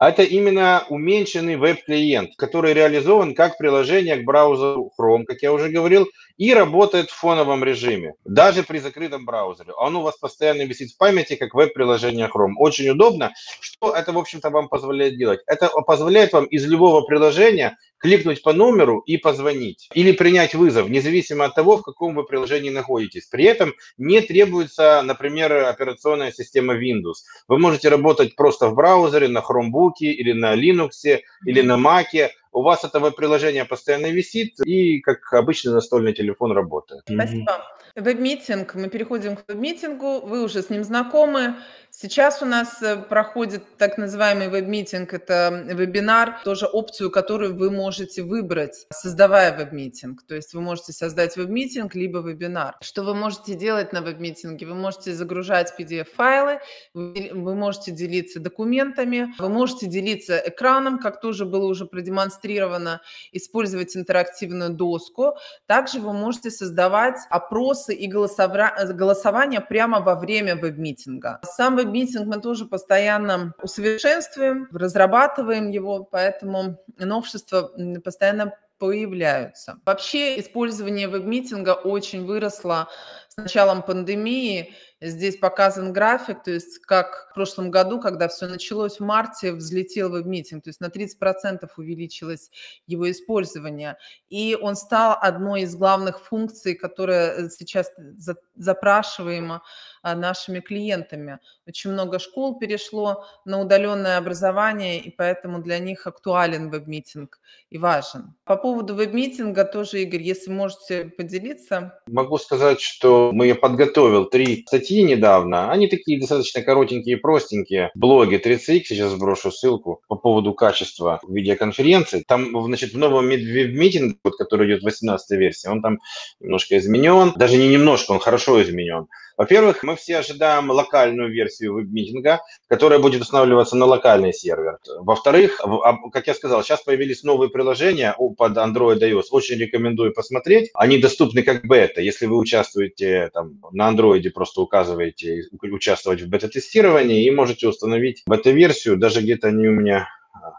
это именно уменьшенный веб-клиент, который реализован как приложение к браузеру Chrome, как я уже говорил, и работает в фоновом режиме, даже при закрытом браузере. Он у вас постоянно висит в памяти, как веб-приложение Chrome. Очень удобно. Что это, в общем-то, вам позволяет делать? Это позволяет вам из любого приложения кликнуть по номеру и позвонить. Или принять вызов, независимо от того, в каком вы приложении находитесь. При этом не требуется, например, операционная система Windows. Вы можете работать просто в браузере, на Chromebook или на Linux или на Mac у вас это приложение постоянно висит, и как обычный настольный телефон работает. Спасибо. Веб-митинг. Мы переходим к веб-митингу. Вы уже с ним знакомы. Сейчас у нас э, проходит так называемый веб-митинг, это вебинар, тоже опцию, которую вы можете выбрать, создавая веб-митинг. То есть вы можете создать веб-митинг, либо вебинар. Что вы можете делать на веб-митинге? Вы можете загружать PDF-файлы, вы можете делиться документами, вы можете делиться экраном, как тоже было уже продемонстрировано, использовать интерактивную доску. Также вы можете создавать опросы и голосование прямо во время веб-митинга. Сам веб митинг мы тоже постоянно усовершенствуем, разрабатываем его, поэтому новшества постоянно появляются. Вообще использование веб-митинга очень выросло с началом пандемии. Здесь показан график, то есть как в прошлом году, когда все началось в марте, взлетел веб-митинг, то есть на 30% увеличилось его использование. И он стал одной из главных функций, которая сейчас запрашиваема а, нашими клиентами. Очень много школ перешло на удаленное образование, и поэтому для них актуален веб-митинг и важен. По поводу веб-митинга тоже, Игорь, если можете поделиться. Могу сказать, что мы я подготовил три статьи статьи недавно, они такие достаточно коротенькие и простенькие. Блоги 30X, сейчас сброшу ссылку по поводу качества видеоконференции. Там, значит, в новом митинге, вот, который идет 18 версии, он там немножко изменен. Даже не немножко, он хорошо изменен. Во-первых, мы все ожидаем локальную версию веб-митинга, которая будет устанавливаться на локальный сервер. Во-вторых, как я сказал, сейчас появились новые приложения под Android iOS. Очень рекомендую посмотреть. Они доступны как бета. Если вы участвуете там, на Android, просто указываете участвовать в бета-тестировании и можете установить бета-версию. Даже где-то они у меня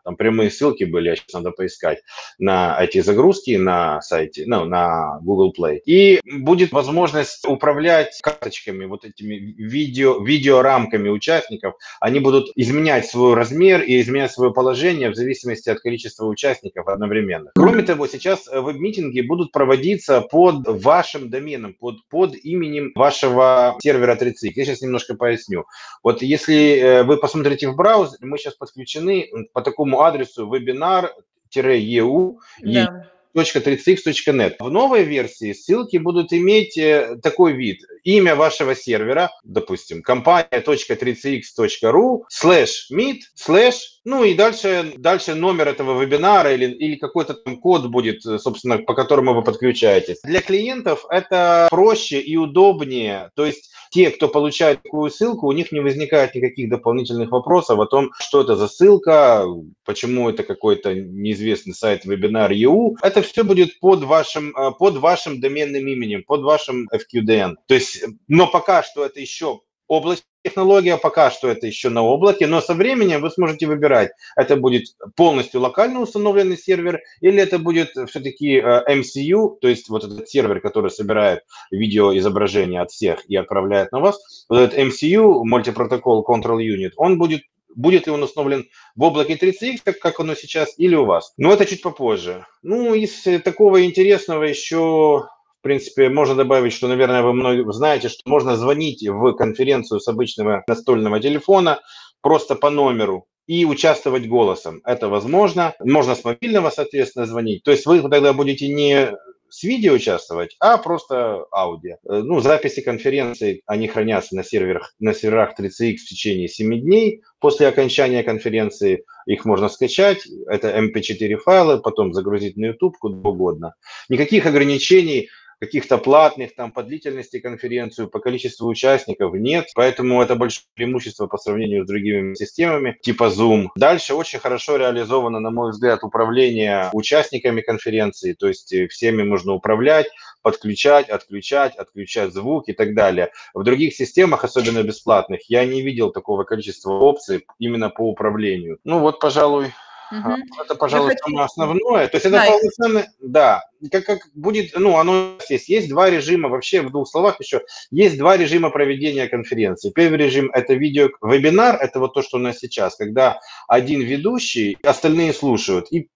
там прямые ссылки были, а сейчас надо поискать, на эти загрузки на сайте, ну, на Google Play. И будет возможность управлять карточками, вот этими видео, видеорамками участников. Они будут изменять свой размер и изменять свое положение в зависимости от количества участников одновременно. Кроме того, сейчас веб-митинги будут проводиться под вашим доменом, под, под именем вашего сервера 30. Я сейчас немножко поясню. Вот если э, вы посмотрите в браузер, мы сейчас подключены по такому адресу webinar-eu да. .30x.net. В новой версии ссылки будут иметь э, такой вид. Имя вашего сервера, допустим, компания.30x.ru slash meet slash ну и дальше, дальше номер этого вебинара или, или какой-то там код будет, э, собственно, по которому вы подключаетесь. Для клиентов это проще и удобнее. То есть те, кто получает такую ссылку, у них не возникает никаких дополнительных вопросов о том, что это за ссылка, почему это какой-то неизвестный сайт вебинар EU. Это все будет под вашим, э, под вашим доменным именем, под вашим FQDN. То есть, но пока что это еще область технология, пока что это еще на облаке, но со временем вы сможете выбирать, это будет полностью локально установленный сервер или это будет все-таки э, MCU, то есть вот этот сервер, который собирает видеоизображение от всех и отправляет на вас, вот этот MCU, Multi-Protocol Control Unit, он будет будет ли он установлен в облаке 30X, как, как оно сейчас, или у вас. Но это чуть попозже. Ну, из такого интересного еще в принципе, можно добавить, что, наверное, вы много знаете, что можно звонить в конференцию с обычного настольного телефона просто по номеру и участвовать голосом. Это возможно. Можно с мобильного, соответственно, звонить. То есть вы тогда будете не с видео участвовать, а просто аудио. Э, ну, записи конференций, они хранятся на серверах, на серверах 30X в течение 7 дней после окончания конференции. Их можно скачать, это MP4 эм файлы, потом загрузить на YouTube, куда угодно. Никаких ограничений каких-то платных там по длительности конференцию, по количеству участников нет, поэтому это большое преимущество по сравнению с другими системами типа Zoom. Дальше очень хорошо реализовано, на мой взгляд, управление участниками конференции, то есть э, всеми можно управлять, подключать, отключать, отключать звук и так далее. В других системах, особенно бесплатных, я не видел такого количества опций именно по управлению. Ну вот, пожалуй, Угу. Это, пожалуй, хочу... самое основное. То есть это да, полноценный, да, как, как будет, ну, оно есть. Есть два режима, вообще в двух словах еще, есть два режима проведения конференции. Первый режим – это видео-вебинар, это вот то, что у нас сейчас, когда один ведущий, остальные слушают. И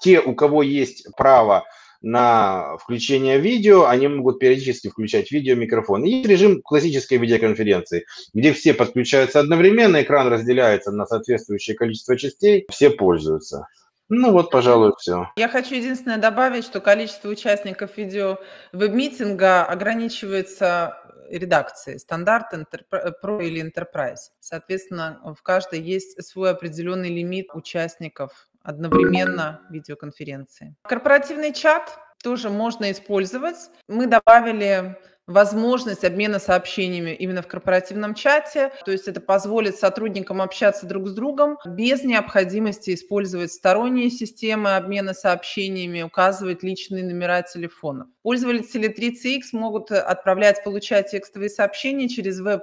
те, у кого есть право на включение видео, они могут периодически включать видео, микрофон. И есть режим классической видеоконференции, где все подключаются одновременно, экран разделяется на соответствующее количество частей, все пользуются. Ну вот, пожалуй, все. Я хочу единственное добавить, что количество участников видео веб-митинга ограничивается редакцией стандарт, Pro или Enterprise. Соответственно, в каждой есть свой определенный лимит участников одновременно видеоконференции. Корпоративный чат тоже можно использовать. Мы добавили возможность обмена сообщениями именно в корпоративном чате. То есть это позволит сотрудникам общаться друг с другом без необходимости использовать сторонние системы обмена сообщениями, указывать личные номера телефонов. Пользователи 3CX могут отправлять, получать текстовые сообщения через веб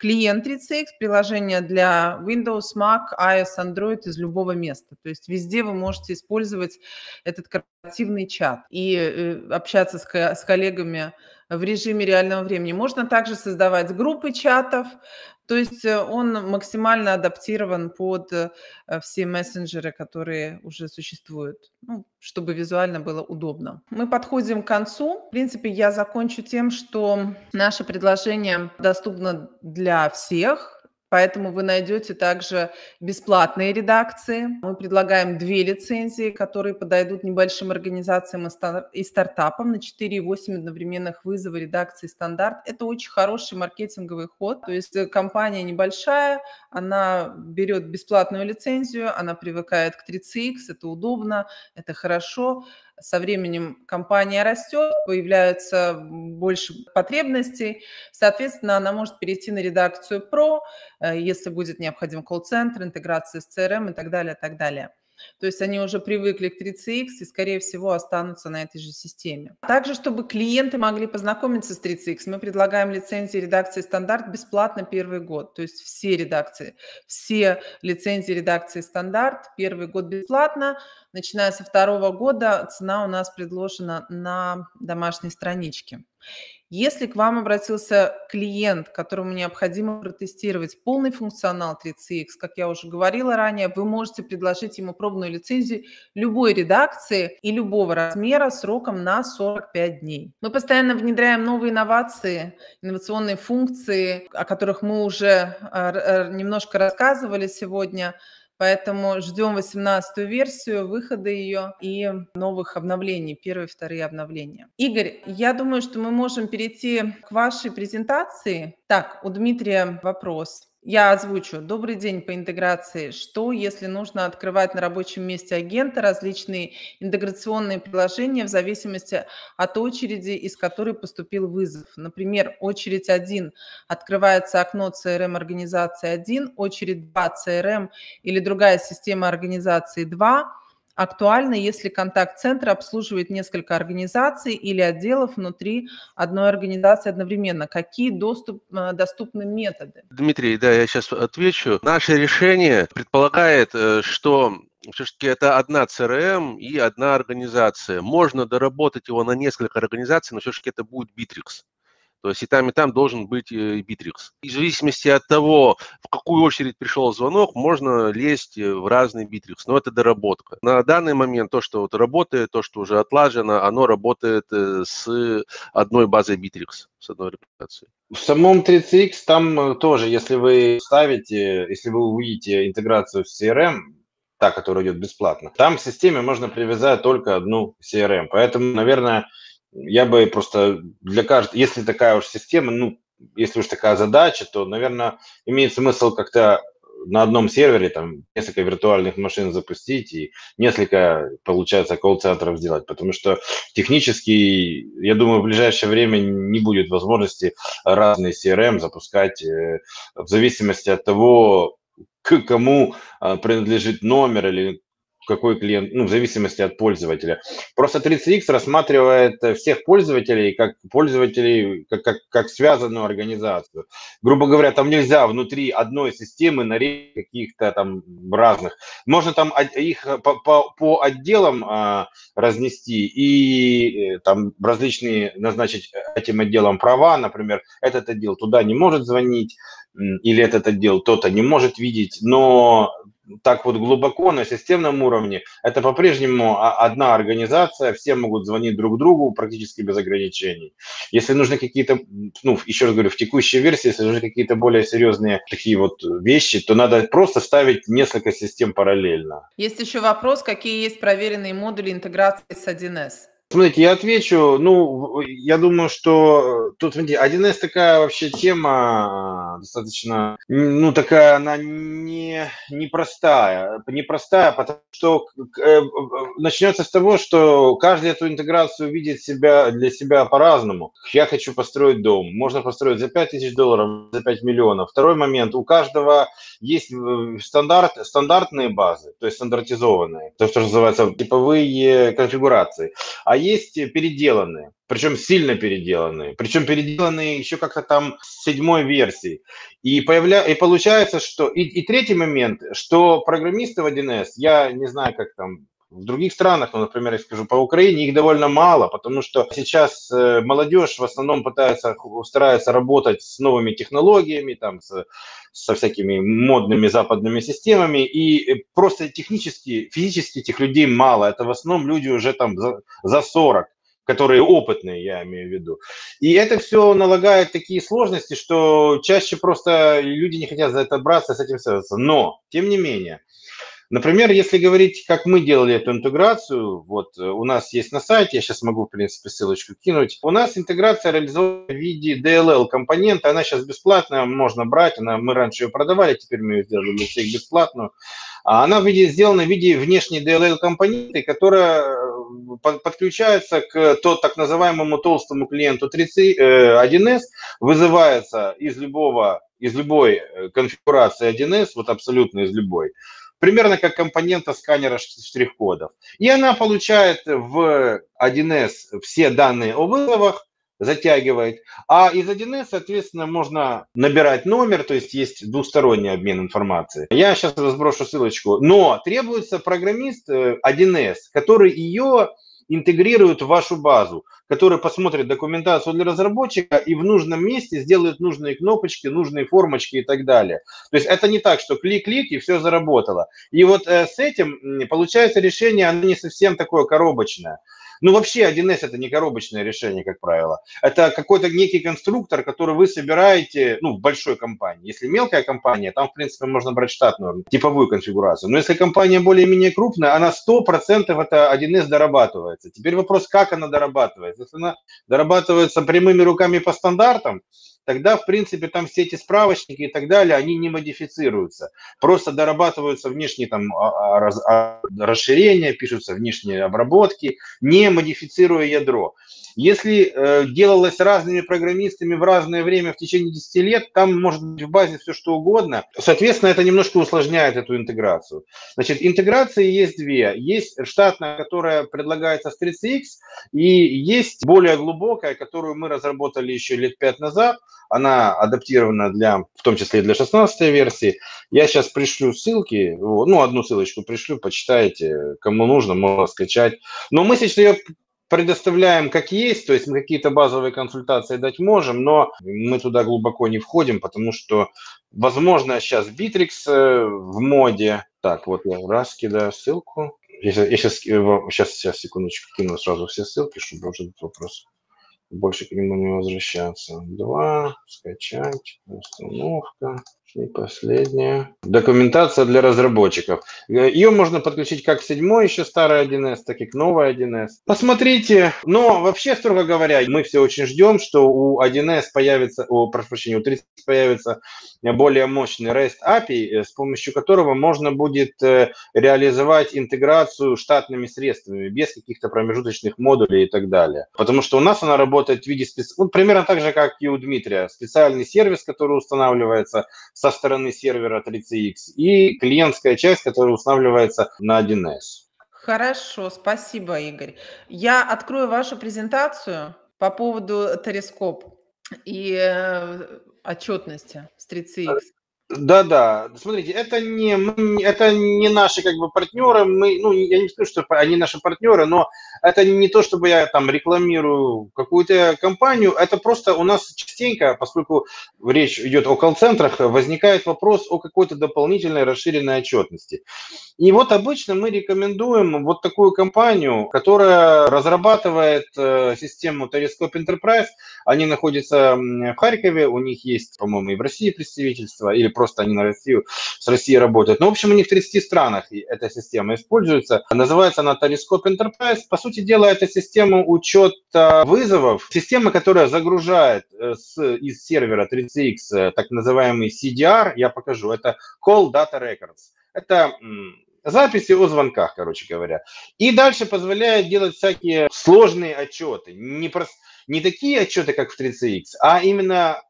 клиент 3CX, приложение для Windows, Mac, iOS, Android из любого места. То есть везде вы можете использовать этот корпоративный чат и э, общаться с, с коллегами в режиме реального времени. Можно также создавать группы чатов, то есть э, он максимально адаптирован под э, все мессенджеры, которые уже существуют, ну, чтобы визуально было удобно. Мы подходим к концу. В принципе, я закончу тем, что наше предложение доступно для всех, Поэтому вы найдете также бесплатные редакции. Мы предлагаем две лицензии, которые подойдут небольшим организациям и стартапам на 4,8 одновременных вызова редакции стандарт. Это очень хороший маркетинговый ход. То есть э, компания небольшая, она берет бесплатную лицензию, она привыкает к 3CX, это удобно, это хорошо со временем компания растет, появляется больше потребностей, соответственно, она может перейти на редакцию Pro, э, если будет необходим колл-центр, интеграция с CRM и так далее, так далее. То есть они уже привыкли к 30X и, скорее всего, останутся на этой же системе. Также, чтобы клиенты могли познакомиться с 30X, мы предлагаем лицензии редакции стандарт бесплатно первый год. То есть все редакции, все лицензии редакции стандарт первый год бесплатно. Начиная со второго года цена у нас предложена на домашней страничке. Если к вам обратился клиент, которому необходимо протестировать полный функционал 3CX, как я уже говорила ранее, вы можете предложить ему пробную лицензию любой редакции и любого размера сроком на 45 дней. Мы постоянно внедряем новые инновации, инновационные функции, о которых мы уже а, немножко рассказывали сегодня – Поэтому ждем 18-ю версию, выхода ее и новых обновлений, первые, вторые обновления. Игорь, я думаю, что мы можем перейти к вашей презентации. Так, у Дмитрия вопрос. Я озвучу. Добрый день по интеграции. Что, если нужно открывать на рабочем месте агента различные интеграционные приложения в зависимости от очереди, из которой поступил вызов? Например, очередь 1 открывается окно CRM организации 1, очередь 2 CRM или другая система организации 2, актуально, если контакт-центр обслуживает несколько организаций или отделов внутри одной организации одновременно. Какие доступ, э, доступны методы? Дмитрий, да, я сейчас отвечу. Наше решение предполагает, э, что все-таки это одна CRM и одна организация. Можно доработать его на несколько организаций, но все-таки это будет Bittrex. То есть и там, и там должен быть э, Bittrex. И в зависимости от того, в какую очередь пришел звонок, можно лезть э, в разный Bittrex. Но это доработка. На данный момент то, что вот работает, то, что уже отлажено, оно работает э, с одной базой Bittrex, с одной репутацией. В самом 30X там тоже, если вы ставите, если вы увидите интеграцию в CRM, та, которая идет бесплатно, там в системе можно привязать только одну CRM. Поэтому, наверное, я бы просто для каждого, если такая уж система, ну, если уж такая задача, то, наверное, имеет смысл как-то на одном сервере там несколько виртуальных машин запустить и несколько, получается, колл-центров сделать, потому что технически, я думаю, в ближайшее время не будет возможности разные CRM запускать э, в зависимости от того, к кому а, принадлежит номер или какой клиент, ну, в зависимости от пользователя. Просто 30X рассматривает э, всех пользователей как пользователей, как, как, как связанную организацию. Грубо говоря, там нельзя внутри одной системы нарезать каких-то там разных. Можно там их по, по, по отделам а, разнести и э, там различные назначить этим отделам права, например, этот отдел туда не может звонить, или этот отдел кто-то не может видеть, но так вот глубоко на системном уровне, это по-прежнему одна организация, все могут звонить друг другу практически без ограничений. Если нужны какие-то, ну, еще раз говорю, в текущей версии, если нужны какие-то более серьезные такие вот вещи, то надо просто ставить несколько систем параллельно. Есть еще вопрос, какие есть проверенные модули интеграции с 1С? Смотрите, я отвечу. Ну, я думаю, что тут, смотрите, 1С такая вообще тема достаточно, ну, такая она не, непростая. Непростая, потому что э, начнется с того, что каждый эту интеграцию видит себя, для себя по-разному. Я хочу построить дом. Можно построить за 5 тысяч долларов, за 5 миллионов. Второй момент. У каждого есть э, стандарт, стандартные базы, то есть стандартизованные, то, что называется типовые конфигурации. А есть переделанные, причем сильно переделанные, причем переделанные еще как-то там с седьмой версии. И, появля... и получается, что... И, и третий момент, что программисты в 1С, я не знаю, как там в других странах, ну, например, я скажу, по Украине их довольно мало, потому что сейчас э, молодежь в основном пытается, старается работать с новыми технологиями, там, с, со всякими модными западными системами, и просто технически, физически этих людей мало. Это в основном люди уже там за, за 40 которые опытные, я имею в виду. И это все налагает такие сложности, что чаще просто люди не хотят за это браться, с этим связаться. Но, тем не менее, Например, если говорить, как мы делали эту интеграцию, вот э, у нас есть на сайте, я сейчас могу, в принципе, ссылочку кинуть. У нас интеграция реализована в виде DLL компонента, она сейчас бесплатная, можно брать, она, мы раньше ее продавали, теперь мы ее сделали для всех бесплатную. А она в виде, сделана в виде внешней DLL компоненты, которая э, подключается к то, так называемому толстому клиенту 3C, 1С, э, вызывается из любого из любой конфигурации 1С, вот абсолютно из любой, примерно как компонента сканера штрих-кодов. И она получает в 1С все данные о вызовах, затягивает. А из 1С, соответственно, можно набирать номер, то есть есть двусторонний обмен информацией. Я сейчас разброшу ссылочку. Но требуется программист 1С, э, который ее интегрирует в вашу базу, который посмотрит документацию для разработчика и в нужном месте сделает нужные кнопочки, нужные формочки и так далее. То есть это не так, что клик-клик и все заработало. И вот э, с этим получается решение, оно не совсем такое коробочное. Ну, вообще 1С это не коробочное решение, как правило. Это какой-то некий конструктор, который вы собираете, ну, в большой компании. Если мелкая компания, там, в принципе, можно брать штатную, типовую конфигурацию. Но если компания более-менее крупная, она 100% это 1С дорабатывается. Теперь вопрос, как она дорабатывается. Если она дорабатывается прямыми руками по стандартам, тогда, в принципе, там все эти справочники и так далее, они не модифицируются. Просто дорабатываются внешние там а, а, а, расширения, пишутся внешние обработки, не модифицируя ядро. Если э, делалось разными программистами в разное время в течение 10 лет, там может быть в базе все что угодно. Соответственно, это немножко усложняет эту интеграцию. Значит, интеграции есть две. Есть штатная, которая предлагается с 30X, и есть более глубокая, которую мы разработали еще лет 5 назад. Она адаптирована для, в том числе и для 16 версии. Я сейчас пришлю ссылки, ну, одну ссылочку пришлю, почитайте, кому нужно, можно скачать. Но мы сейчас ее предоставляем как есть, то есть мы какие-то базовые консультации дать можем, но мы туда глубоко не входим, потому что, возможно, сейчас Bittrex э, в моде. Так, вот я раз кидаю ссылку. Я, я сейчас, сейчас, сейчас, секундочку, кину сразу все ссылки, чтобы уже этот вопрос больше к нему не возвращаться. Два, скачать, установка. И последняя. Документация для разработчиков. Ее можно подключить как к седьмой еще старый 1С, так и к новой 1С. Посмотрите. Но вообще, строго говоря, мы все очень ждем, что у 1С появится, о, прошу прощения, у 30 появится более мощный REST API, э, с помощью которого можно будет э, реализовать интеграцию штатными средствами, без каких-то промежуточных модулей и так далее. Потому что у нас она работает в виде специ... ну, примерно так же, как и у Дмитрия. Специальный сервис, который устанавливается со стороны сервера 3CX и клиентская часть, которая устанавливается на 1С. Хорошо, спасибо, Игорь. Я открою вашу презентацию по поводу Терескоп и э, отчетности с 3CX. Да, да. Смотрите, это не, это не наши как бы партнеры. Мы, ну, я не скажу, что они наши партнеры, но это не то, чтобы я там рекламирую какую-то компанию. Это просто у нас частенько, поскольку речь идет о колл-центрах, возникает вопрос о какой-то дополнительной расширенной отчетности. И вот обычно мы рекомендуем вот такую компанию, которая разрабатывает э, систему Telescope Enterprise. Они находятся в Харькове, у них есть, по-моему, и в России представительство, или просто они на Россию, с Россией работают. Но, в общем, у них в 30 странах эта система используется. Называется она Telescope Enterprise. По сути дела, это система учета вызовов, система, которая загружает э, с, из сервера 30X э, так называемый CDR, я покажу, это Call Data Records. Это записи о звонках, короче говоря. И дальше позволяет делать всякие сложные отчеты. Не, прос... не такие отчеты, как в 30X, а именно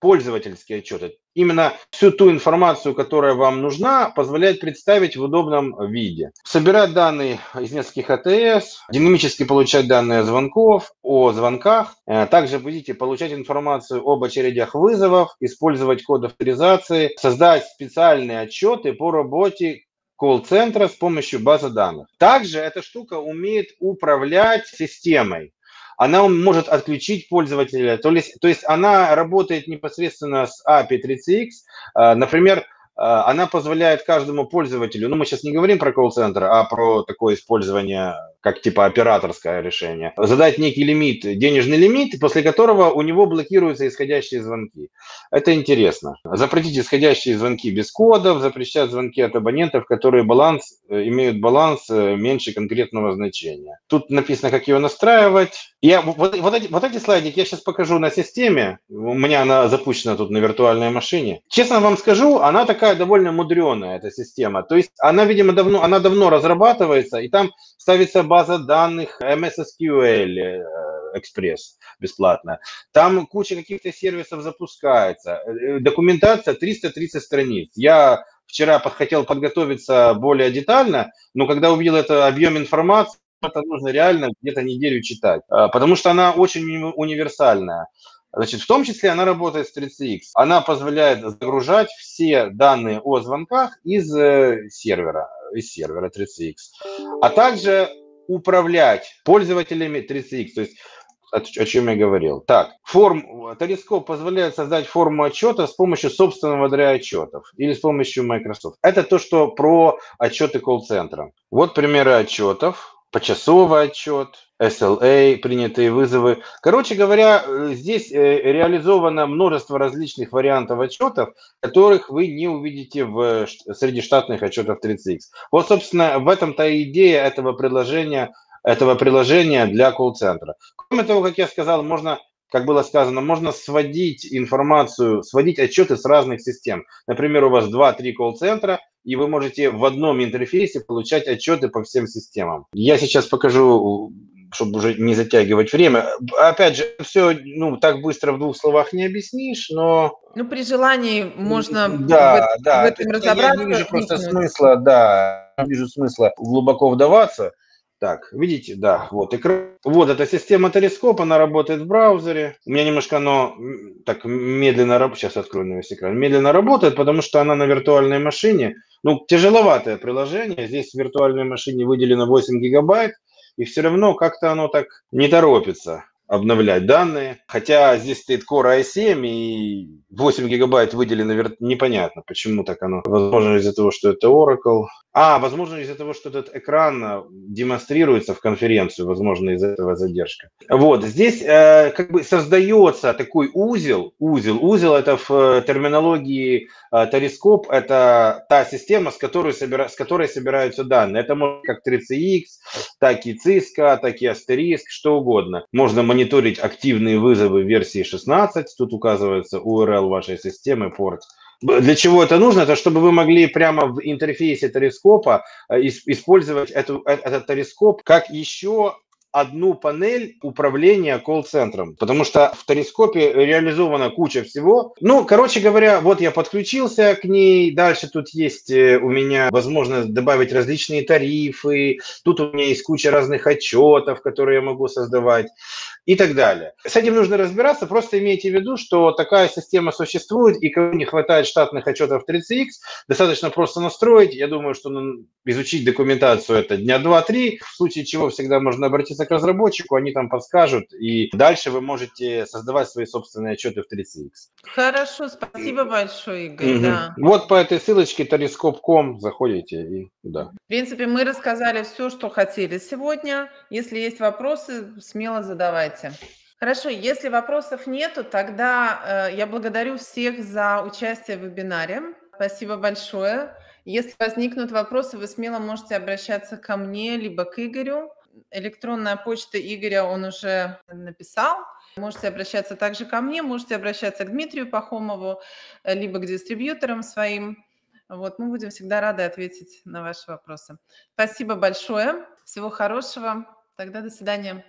пользовательские отчеты. Именно всю ту информацию, которая вам нужна, позволяет представить в удобном виде. Собирать данные из нескольких АТС, динамически получать данные звонков, о звонках. Э, также будете получать информацию об очередях вызовов, использовать код авторизации, создать специальные отчеты по работе колл-центра с помощью базы данных. Также эта штука умеет управлять системой она может отключить пользователя. То есть, то есть она работает непосредственно с API 30X. А, например, она позволяет каждому пользователю, ну мы сейчас не говорим про колл-центр, а про такое использование как типа операторское решение, задать некий лимит, денежный лимит, после которого у него блокируются исходящие звонки. Это интересно. Запретить исходящие звонки без кодов, запрещать звонки от абонентов, которые баланс, э, имеют баланс э, меньше конкретного значения. Тут написано, как ее настраивать. Я, вот, вот, эти, вот эти слайдики я сейчас покажу на системе. У меня она запущена тут на виртуальной машине. Честно вам скажу, она такая довольно мудреная, эта система. То есть она, видимо, давно, она давно разрабатывается, и там ставится база данных MS SQL э, Express бесплатно. Там куча каких-то сервисов запускается. Э, документация 330 страниц. Я вчера хотел подготовиться более детально, но когда увидел это объем информации, это нужно реально где-то неделю читать, а, потому что она очень универсальная. Значит, в том числе она работает с 30X. Она позволяет загружать все данные о звонках из э, сервера, из сервера 30X, а также управлять пользователями 30X. То есть о, чем я говорил. Так, форм, Телескоп позволяет создать форму отчета с помощью собственного для отчетов или с помощью Microsoft. Это то, что про отчеты колл-центра. Вот примеры отчетов почасовый отчет, SLA, принятые вызовы. Короче говоря, э, здесь э, реализовано множество различных вариантов отчетов, которых вы не увидите в, среди штатных отчетов 30X. Вот, собственно, в этом-то идея этого приложения, этого приложения для колл-центра. Кроме того, как я сказал, можно как было сказано, можно сводить информацию, сводить отчеты с разных систем. Например, у вас 2-3 колл-центра, и вы можете в одном интерфейсе получать отчеты по всем системам. Я сейчас покажу чтобы уже не затягивать время. Опять же, все ну, так быстро в двух словах не объяснишь, но... Ну, при желании можно да, в, да, в этом разобраться. Я не вижу просто смысла, да, не вижу смысла глубоко вдаваться. Так, видите, да, вот экран. Вот эта система телескоп, она работает в браузере. У меня немножко оно так медленно работает. Сейчас открою на весь экран. Медленно работает, потому что она на виртуальной машине. Ну, тяжеловатое приложение. Здесь в виртуальной машине выделено 8 гигабайт. И все равно как-то оно так не торопится обновлять данные. Хотя здесь стоит Core i7 и 8 гигабайт выделено непонятно, почему так оно. Возможно, из-за того, что это Oracle. А, возможно, из-за того, что этот экран э, демонстрируется в конференцию, возможно, из-за этого задержка. Вот, здесь э, как бы создается такой узел, узел, узел это в э, терминологии э, Терископ, это та система, с которой, собира, с которой собираются данные. Это может как 3CX, так и Cisco, так и Asterisk, что угодно. Можно мониторить активные вызовы версии 16, тут указывается URL вашей системы, порт. Для чего это нужно? Это чтобы вы могли прямо в интерфейсе телескопа э, использовать эту, э, этот телескоп как еще одну панель управления колл-центром, потому что в Терископе реализована куча всего. Ну, короче говоря, вот я подключился к ней, дальше тут есть э, у меня возможность добавить различные тарифы, тут у меня есть куча разных отчетов, которые я могу создавать и так далее. С этим нужно разбираться, просто имейте в виду, что такая система существует, и кому не хватает штатных отчетов 30X, достаточно просто настроить. Я думаю, что ну, изучить документацию это дня 2-3, в случае чего всегда можно обратиться к разработчику, они там подскажут, и дальше вы можете создавать свои собственные отчеты в 30X. Хорошо, спасибо большое, Игорь. Угу. Да. Вот по этой ссылочке telescope.com заходите и да. В принципе, мы рассказали все, что хотели сегодня. Если есть вопросы, смело задавайте. Хорошо, если вопросов нету, тогда э, я благодарю всех за участие в вебинаре. Спасибо большое. Если возникнут вопросы, вы смело можете обращаться ко мне, либо к Игорю. Электронная почта Игоря он уже написал. Можете обращаться также ко мне, можете обращаться к Дмитрию Пахомову, э, либо к дистрибьюторам своим. Вот, мы будем всегда рады ответить на ваши вопросы. Спасибо большое. Всего хорошего. Тогда до свидания.